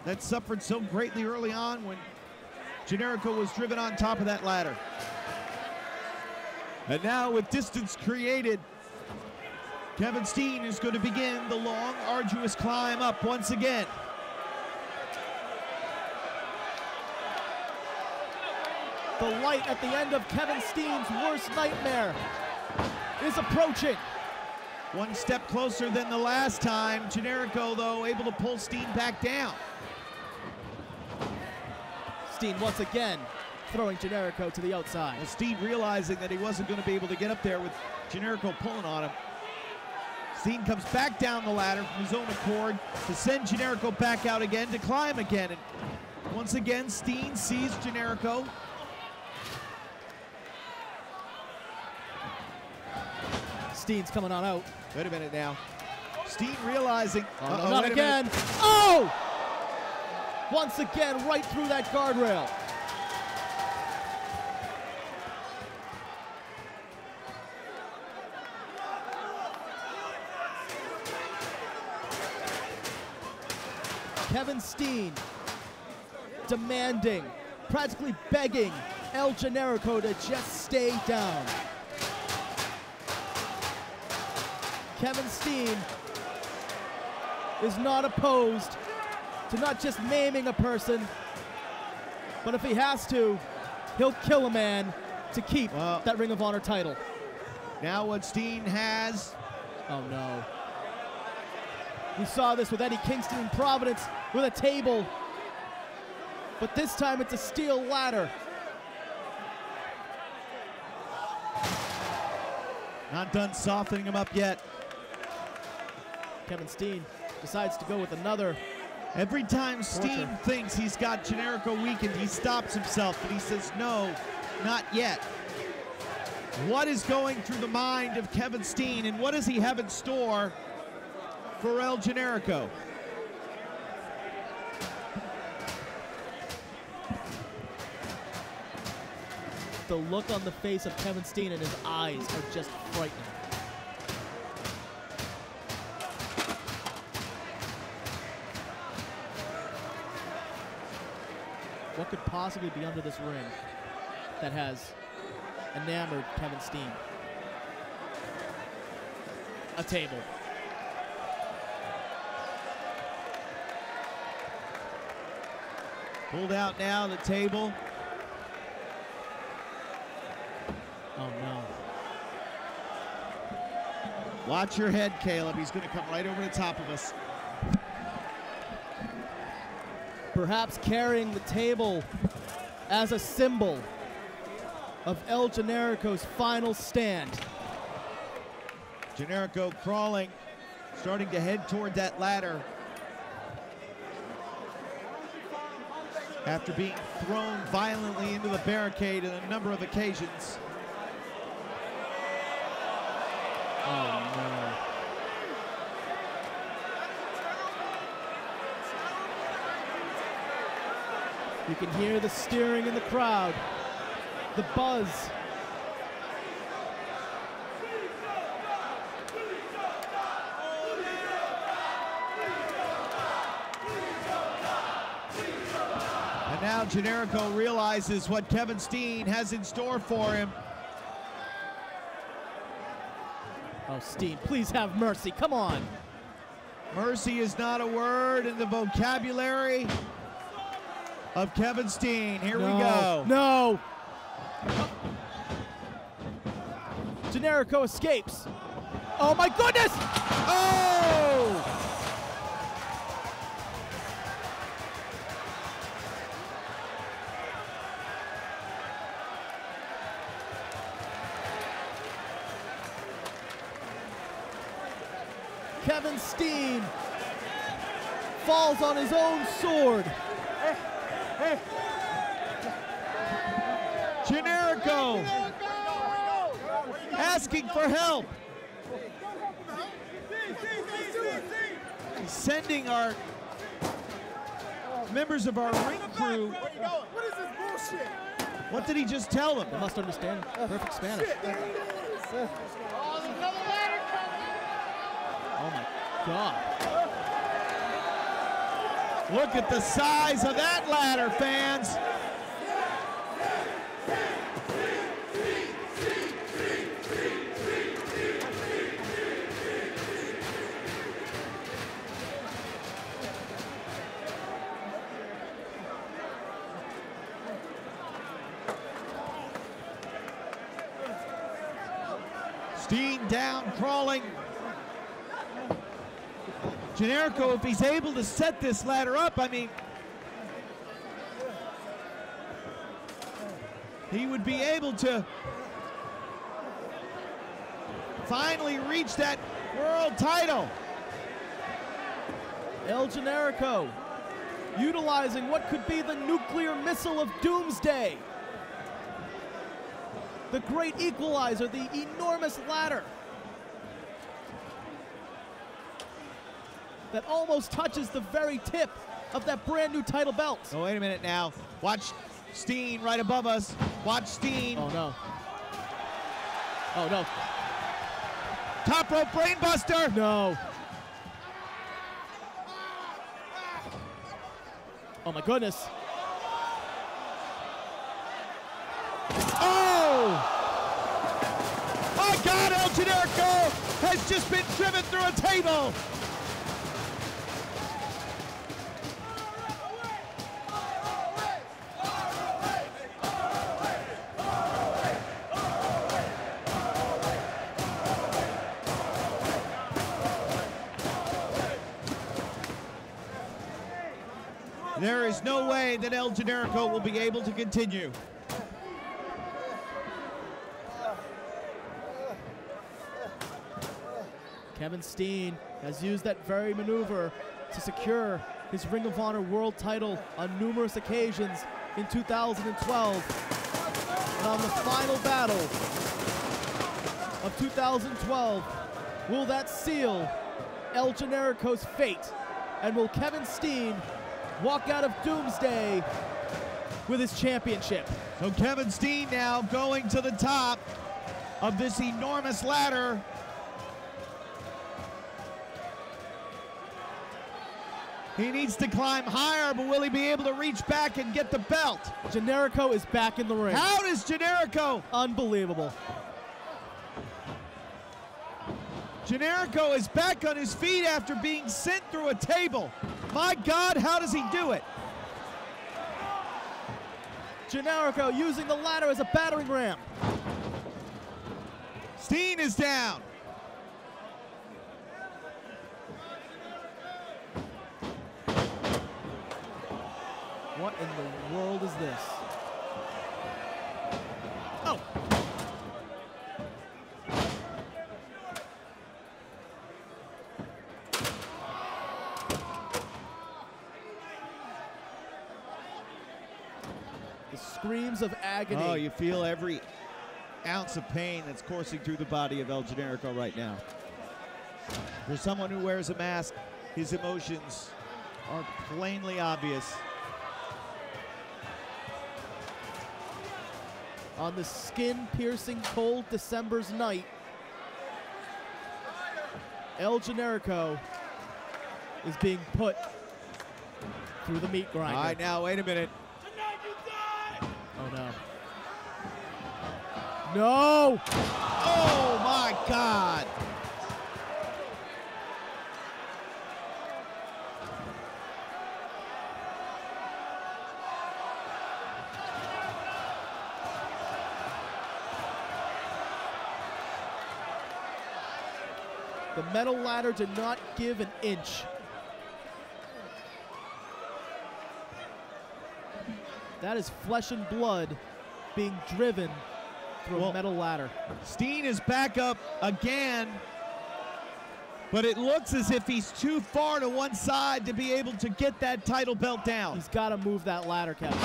that suffered so greatly early on when Generico was driven on top of that ladder. And now, with distance created, Kevin Steen is going to begin the long, arduous climb up once again. The light at the end of Kevin Steen's worst nightmare is approaching. One step closer than the last time. Generico, though, able to pull Steen back down. Steen once again throwing Generico to the outside. Well, Steen realizing that he wasn't going to be able to get up there with Generico pulling on him. Steen comes back down the ladder from his own accord to send Generico back out again to climb again. And once again, Steen sees Generico. Steen's coming on out. Wait a minute now. Steen realizing. Oh, no, Uh-oh, not again. Oh! Once again, right through that guardrail. Kevin Steen demanding, practically begging El Generico to just stay down. Kevin Steen is not opposed to not just maiming a person, but if he has to, he'll kill a man to keep Well- that Ring of Honor title. Now what Steen has. Oh no. We saw this with Eddie Kingston in Providence with a table, but this time it's a steel ladder. Not done softening him up yet. Kevin Steen decides to go with another. Every time Steen Torture. thinks he's got Generico weakened, he stops himself but he says, no, not yet. What is going through the mind of Kevin Steen and what does he have in store for El Generico? The look on the face of Kevin Steen and his eyes are just frightening. What could possibly be under this ring that has enamored Kevin Steen? A table. Pulled out now the table. Oh no. Watch your head, Caleb. He's going to come right over the top of us. Perhaps carrying the table as a symbol of El Generico's final stand. Generico crawling, starting to head toward that ladder. After being thrown violently into the barricade on a number of occasions. Oh no. You can hear the steering in the crowd, the buzz. And now Generico realizes what Kevin Steen has in store for him. Oh, Steen, please have mercy. Come on. Mercy is not a word in the vocabulary of Kevin Steen. Here we go. No. Generico escapes. Oh my goodness! Oh! Kevin Steen falls on his own sword. Generico asking for help. Sending our members of our ring crew. What is this bullshit? What did he just tell them? They must understand perfect Spanish. Oh my God. Look at the size of that ladder, fans. Steen down, crawling. Generico, if he's able to set this ladder up, I mean, he would be able to finally reach that world title. El Generico utilizing what could be the nuclear missile of doomsday. The great equalizer, the enormous ladder that almost touches the very tip of that brand new title belt. Oh, wait a minute now. Watch Steen right above us. Watch Steen. Oh no. Oh no. Top rope brainbuster. No. Oh my goodness. Oh! My God, El Generico has just been driven through a table. There is no way that El Generico will be able to continue. Kevin Steen has used that very maneuver to secure his Ring of Honor World title on numerous occasions in 2012. And on the final battle of 2012, will that seal El Generico's fate? And will Kevin Steen walk out of Doomsday with his championship? So Kevin Steen now going to the top of this enormous ladder. He needs to climb higher, but will he be able to reach back and get the belt? Generico is back in the ring. How does Generico? Unbelievable. Generico is back on his feet after being sent through a table. My God, how does he do it? Generico using the ladder as a battering ram. Steen is down. What in the world is this? Oh. The screams of agony. Oh, you feel every ounce of pain that's coursing through the body of El Generico right now. For someone who wears a mask, his emotions are plainly obvious. on the skin piercing cold December's night, El Generico is being put through the meat grinder. All right, now, wait a minute. Oh no. No! Oh my God! The metal ladder did not give an inch. That is flesh and blood being driven through Well- a metal ladder. Steen is back up again, but it looks as if he's too far to one side to be able to get that title belt down. He's got to move that ladder, Kevin.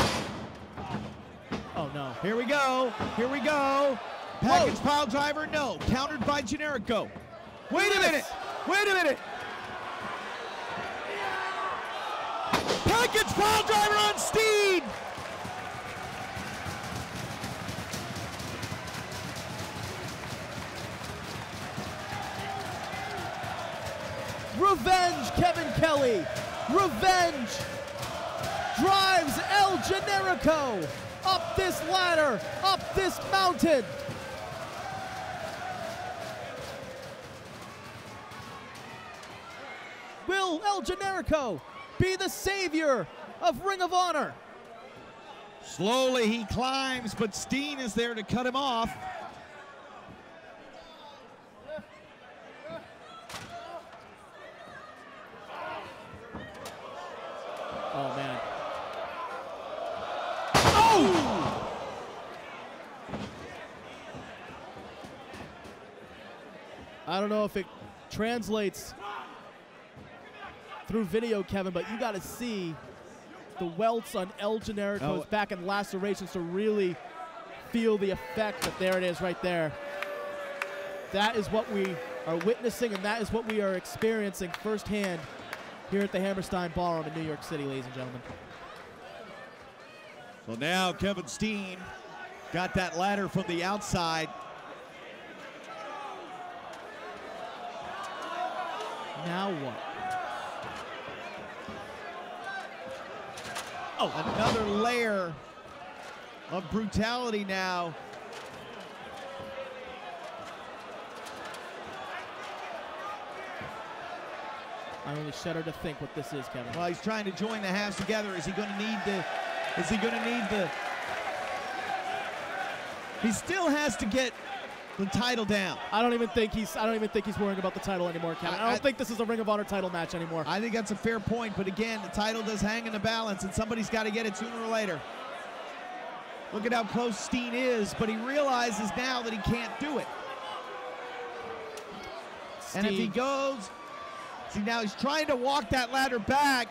Oh no. Here we go. Here we go. Package pile driver, no. Countered by Generico. Wait a minute. Wait a minute. Package pile driver on Steen. Revenge, Kevin Kelly. Revenge drives El Generico up this ladder, up this mountain. Will El Generico be the savior of Ring of Honor? Slowly he climbs, but Steen is there to cut him off. Oh man. I don't know if it translates through video, Kevin, but you got to see the welts on El Generico's Oh. back and lacerations to really feel the effect that there it is right there. That is what we are witnessing, and that is what we are experiencing firsthand here at the Hammerstein Ballroom in New York City, ladies and gentlemen. So now Kevin Steen got that ladder from the outside. Now what? Oh, another layer of brutality now. I only shudder to think what this is, Kevin. Well, he's trying to join the halves together. Is he going to need the? Is he going to need the? He still has to get the title down. I don't even think he's. I don't even think he's worrying about the title anymore, Kevin. I, I- don't I- think this is a Ring of Honor title match anymore. I think that's a fair point, but again, the title does hang in the balance, and somebody's got to get it sooner or later. Look at how close Steen is, but he realizes now that he can't do it. And if he goes, see now he's trying to walk that ladder back.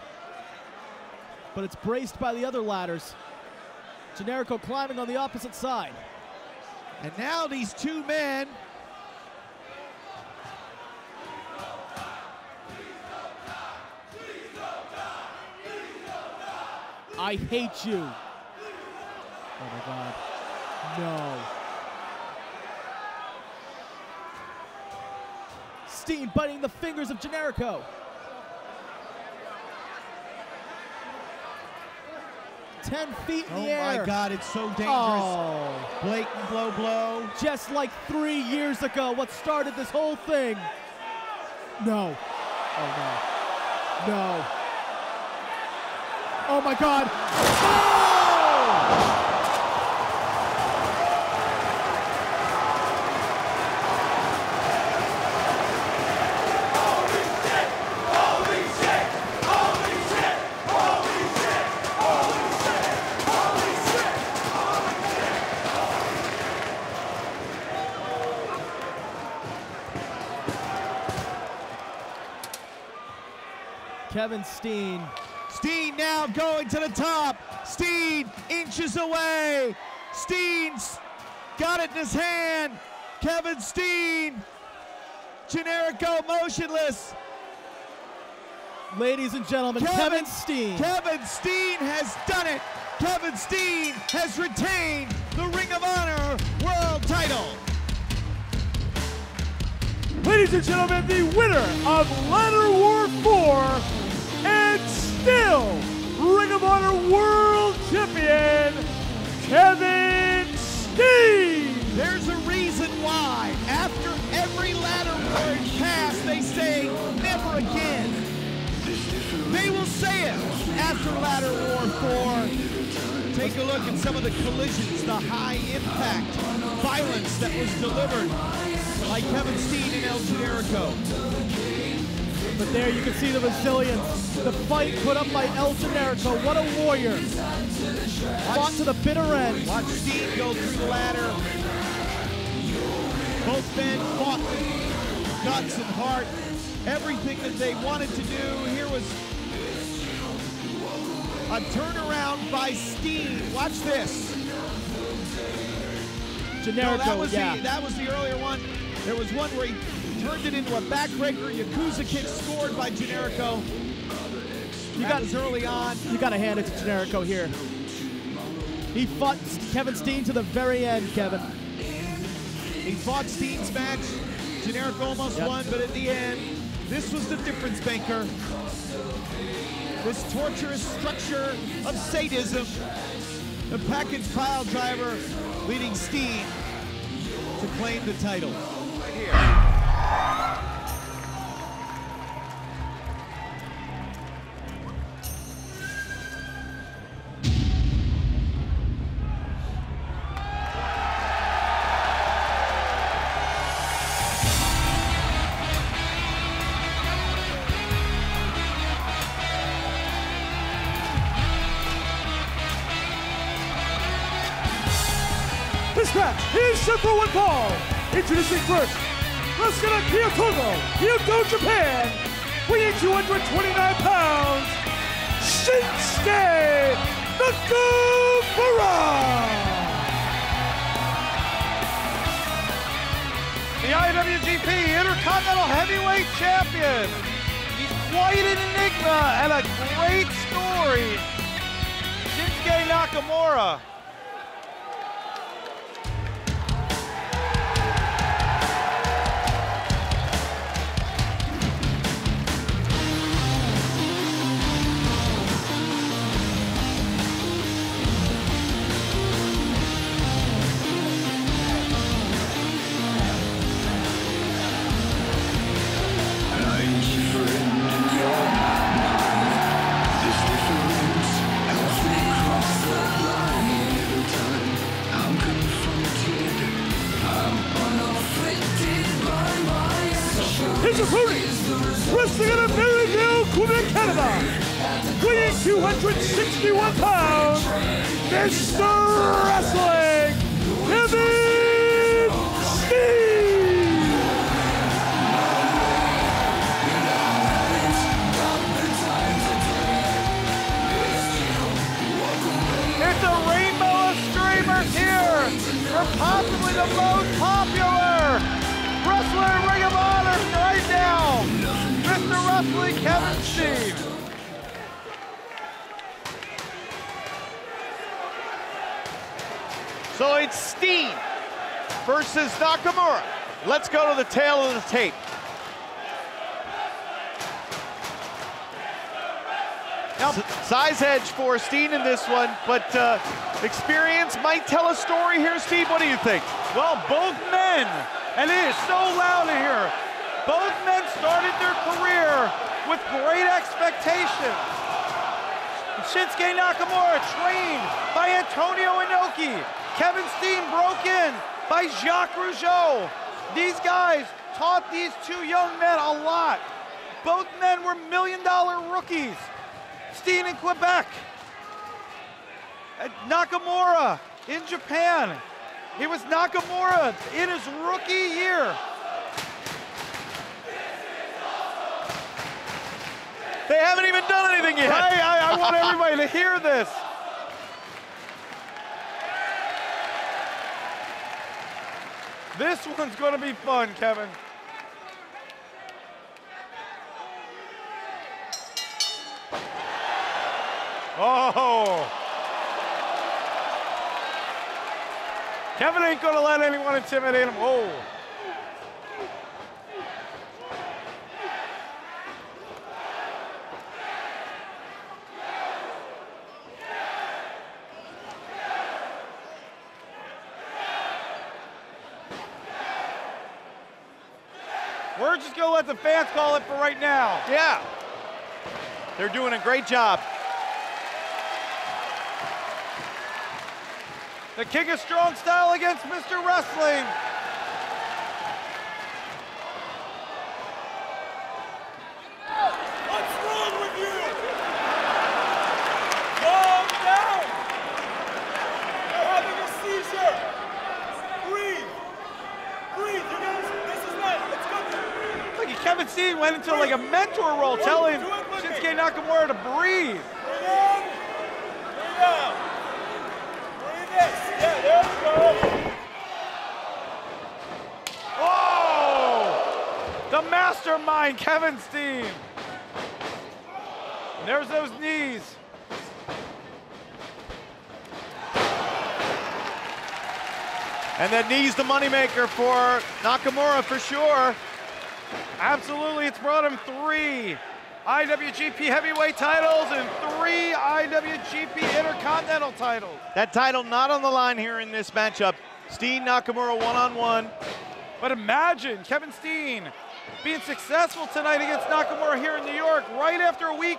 but it's braced by the other ladders. Generico climbing on the opposite side. And now these two men I hate you. Oh my God. No. Steen biting the fingers of Generico. Ten feet in Oh the air. Oh my God, it's so dangerous. Oh. Blatant blow blow. Just like three years ago, what started this whole thing. No. Oh no. No. Oh my God. Oh! Kevin Steen. Steen now going to the top. Steen inches away. Steen's got it in his hand. Kevin Steen. Generico motionless. Ladies and gentlemen, Kevin, Steen. Kevin Steen has done it. Kevin Steen has retained the Ring of Honor World title. Ladies and gentlemen, the winner of Ladder War 4 and still Ring of Honor World Champion, Kevin Steen. There's a reason why. After every ladder war is passed, they say never again. They will say it after Ladder War 4. Take a look at some of the collisions, the high impact violence that was delivered by Kevin Steen and El Generico. But there you can see the resilience, the fight put up by El Generico. What a warrior. Fought to the bitter end. Watch Steen go through the ladder. Both men fought with guts and heart. Everything that they wanted to do. Here was a turnaround by Steen. Watch this. No, Generico, that was yeah. the that was the earlier one. There was one where he turned it into a backbreaker Yakuza kick scored by Generico. You got was early on. You got to hand it to Generico here. He fought Kevin Steen to the very end, Kevin. He fought Steen's match. Generico almost Yep. won, but at the end, this was the difference maker. This torturous structure of sadism. The package pile driver leading Steen to claim the title. This match is set for one. Introducing first, wrestling out of Kyoto, Kyoto, Japan, weighing 229 pounds, Shinsuke Nakamura. The IWGP Intercontinental Heavyweight Champion. He's quite an enigma and a great story. Shinsuke Nakamura. The tale of the tape. Now, size edge for Steen in this one, but uh, experience might tell a story here. Steve, what do you think? Well, both men, and it is so loud in here, both men started their career with great expectations. Shinsuke Nakamura trained by Antonio Inoki. Kevin Steen broke in by Jacques Rougeau. These guys taught these two young men a lot. Both men were million dollar rookies. Steen in Quebec. Nakamura in Japan. He was Nakamura in his rookie year. They haven't even done anything yet. I, I, I want everybody to hear this. This one's going to be fun, Kevin. Oh. Kevin ain't going to let anyone intimidate him. Oh. We're just going to let the fans call it for right now. Yeah. They're doing a great job. The King of Strong Style against Mr. Wrestling. Went into like a mentor role, telling Shinsuke Nakamura to breathe. Bring on. Bring down. Bring this. Yeah, there we go. Whoa! The mastermind, Kevin Steen. There's those knees. And that knee's the moneymaker for Nakamura for sure. Absolutely, it's brought him three IWGP heavyweight titles and three IWGP intercontinental titles. That title not on the line here in this matchup. Steen Nakamura one on one. But imagine Kevin Steen being successful tonight against Nakamura here in New York. Right after a week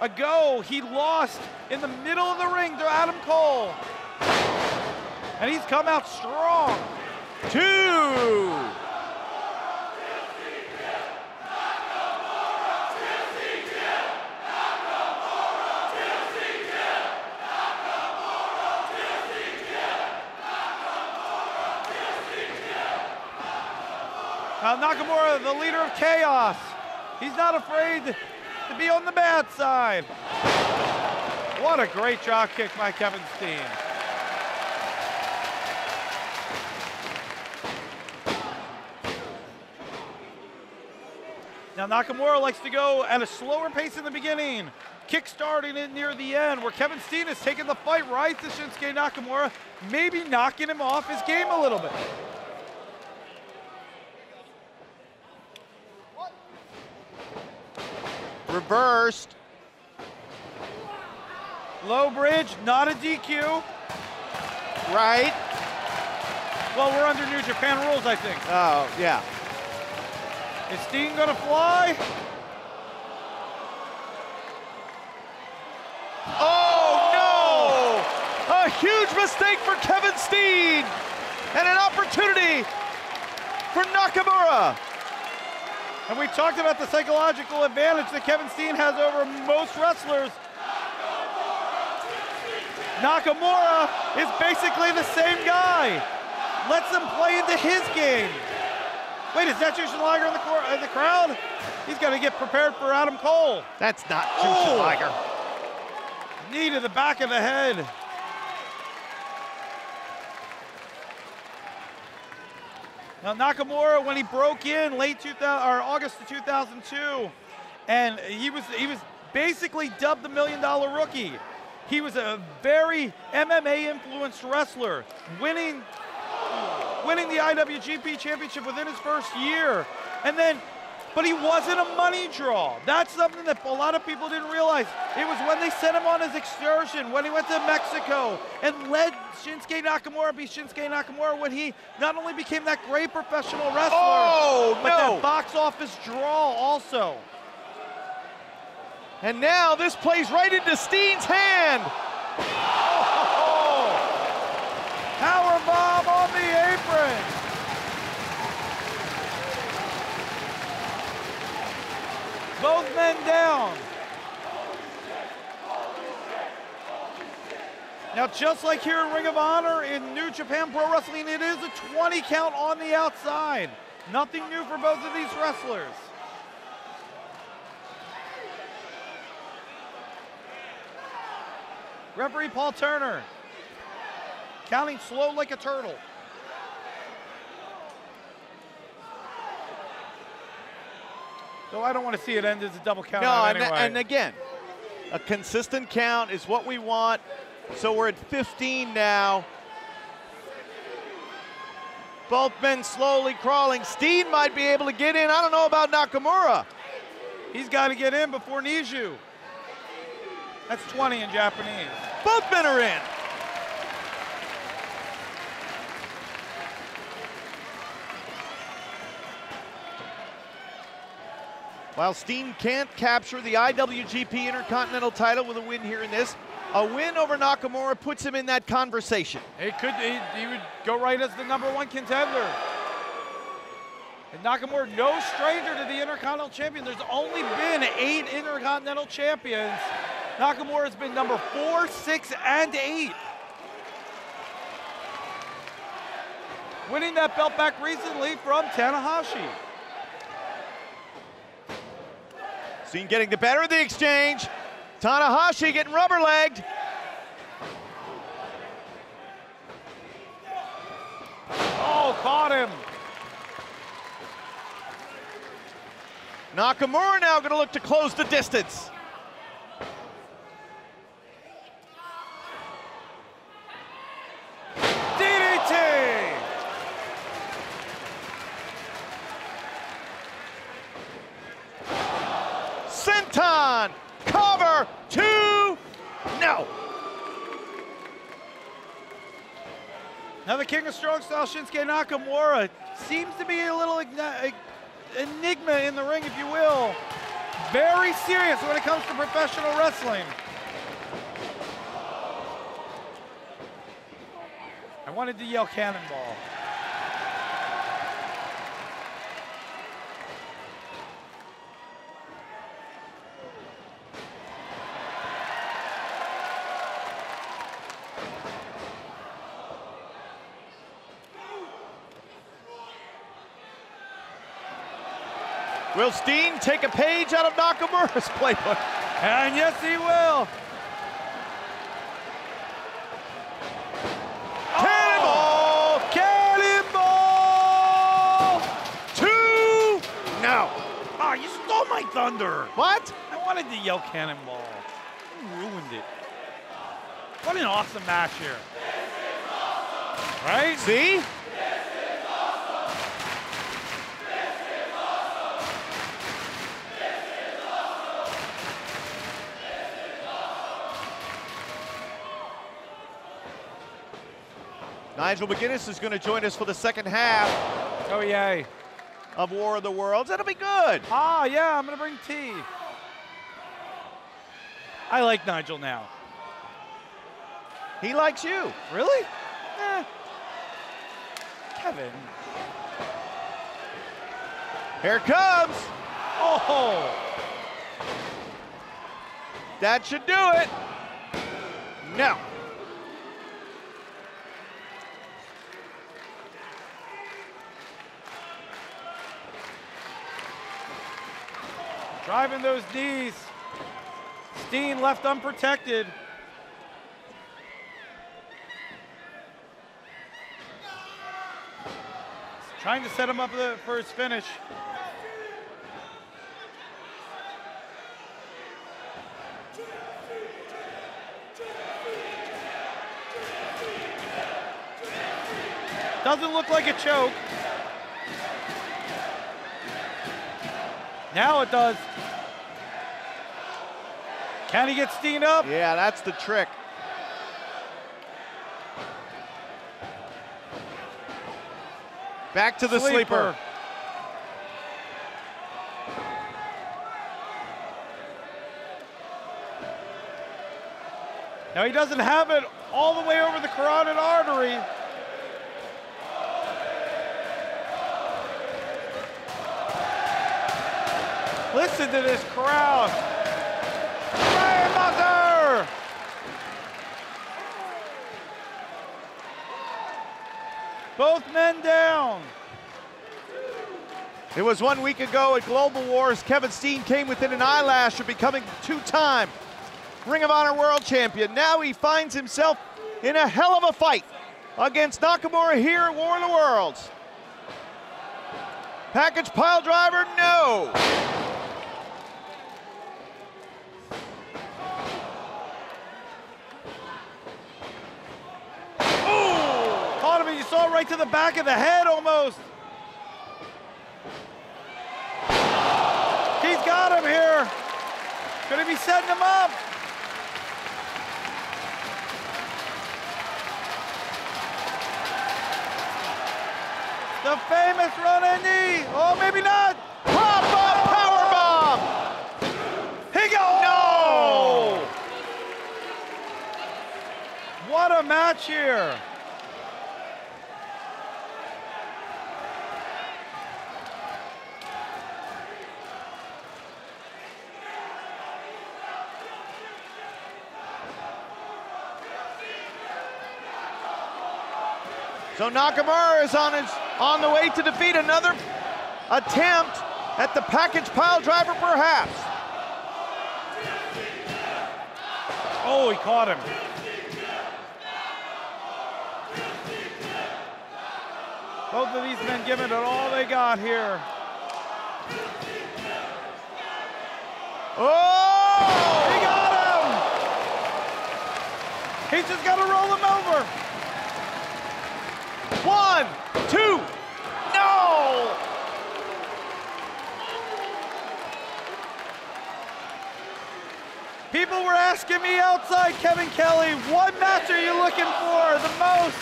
ago, he lost in the middle of the ring to Adam Cole. And he's come out strong. Two. Nakamura, the leader of chaos. He's not afraid to be on the bad side. What a great drop kick by Kevin Steen. Now Nakamura likes to go at a slower pace in the beginning, kick-starting it near the end, where Kevin Steen is taking the fight right to Shinsuke Nakamura, maybe knocking him off his game a little bit. Reversed. Low bridge, not a DQ. Right. Well, we're under New Japan rules, I think. Oh, yeah. Is Steen gonna fly? Oh, no! A huge mistake for Kevin Steen and an opportunity for Nakamura. And we talked about the psychological advantage that Kevin Steen has over most wrestlers. Nakamura is basically the same guy. Lets them play into his game. Wait, is that Jushin Liger in the, in the crowd? He's got to get prepared for Adam Cole. That's not Oh. Jushin Liger. Knee to the back of the head. Now Nakamura, when he broke in late 2000 or August of 2002, and he was he was basically dubbed the Million Dollar Rookie. He was a very MMA influenced wrestler, winning winning the IWGP Championship within his first year, and then. But he wasn't a money draw. That's something that a lot of people didn't realize. It was when they sent him on his excursion, when he went to Mexico and led Shinsuke Nakamura be Shinsuke Nakamura when he not only became that great professional wrestler, Oh, but no. that box office draw also. And now this plays right into Steen's hand. Oh, power bomb on the apron. Both men down. Now, just like here in Ring of Honor in New Japan Pro Wrestling, it is a 20 count on the outside. Nothing new for both of these wrestlers. Referee Paul Turner counting slow like a turtle. So I don't want to see it end as a double count. No, and, anyway. and again, a consistent count is what we want. So we're at 15 now. Both men slowly crawling. Steen might be able to get in. I don't know about Nakamura. He's got to get in before Niju. That's 20 in Japanese. Both men are in. While Steen can't capture the IWGP Intercontinental title with a win here in this, a win over Nakamura puts him in that conversation. It could he, he would go right as the number one contender. And Nakamura, no stranger to the Intercontinental Champion. There's only been eight Intercontinental Champions. Nakamura has been number four, six, and eight. Winning that belt back recently from Tanahashi. Steen getting the better of the exchange. Tanahashi getting rubber legged. Oh, caught him. Nakamura now going to look to close the distance. DDT. Senton, cover, two, no. Now the King of Strong Style, Shinsuke Nakamura, seems to be a little enigma in the ring, if you will. Very serious when it comes to professional wrestling. I wanted to yell cannonball. Will Steen take a page out of Nakamura's playbook? And yes, he will. Oh! Cannonball! Cannonball! Two! No. Oh, ah, you stole my thunder. What? I wanted to yell cannonball. You ruined it. What an awesome match here. Right? See? Nigel McGuinness is going to join us for the second half Oh, yay. of War of the Worlds. That'll be good. Ah, yeah, I'm going to bring tea. I like Nigel now. He likes you. Really? Eh. Kevin. Here comes. Oh! That should do it. No. Driving those knees. Steen left unprotected. Trying to set him up for his finish. Doesn't look like a choke. Now it does. Can he get Steen up? Yeah, that's the trick. Back to the sleeper. Now he doesn't have it all the way over the carotid artery. Listen to this crowd. Both men down. It was one week ago at Global Wars. Kevin Steen came within an eyelash of becoming two-time Ring of Honor World Champion. Now he finds himself in a hell of a fight against Nakamura here at War of the Worlds. Package pile driver, no. Caught him and you saw it right to the back of the head almost. He's got him here. Could he be setting him up? The famous running knee. Oh, maybe not. Pop up power bomb. He go. No. What a match here. So Nakamura is on his on the way to defeat another attempt at the package pile driver, perhaps. Oh, he caught him. Both of these men giving it all they got here. Oh! He got him! He's just got to roll him over. One, two, no! People were asking me outside, Kevin Kelly, what match are you looking for the most?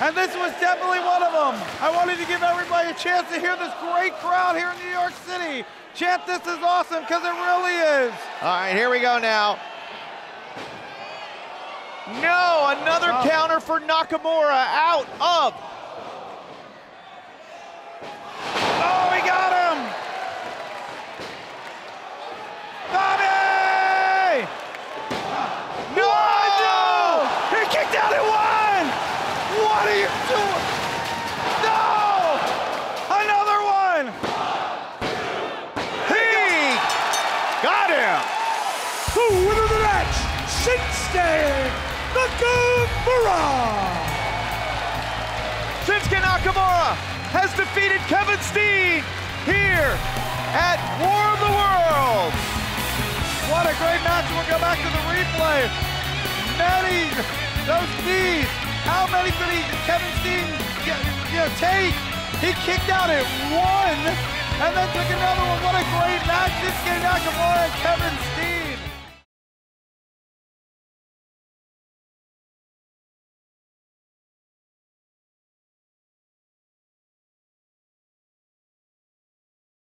And this was definitely one of them. I wanted to give everybody a chance to hear this great crowd here in New York City. Chant, this is awesome, because it really is. All right, here we go now. No, another Oh. counter for Nakamura out of. Nakamura has defeated Kevin Steen here at War of the World. What a great match. We'll go back to the replay. Many, those knees. How many could he, Kevin Steen, get, you know, take? He kicked out at one and then took another one. What a great match. Shinsuke Nakamura and Kevin Steen.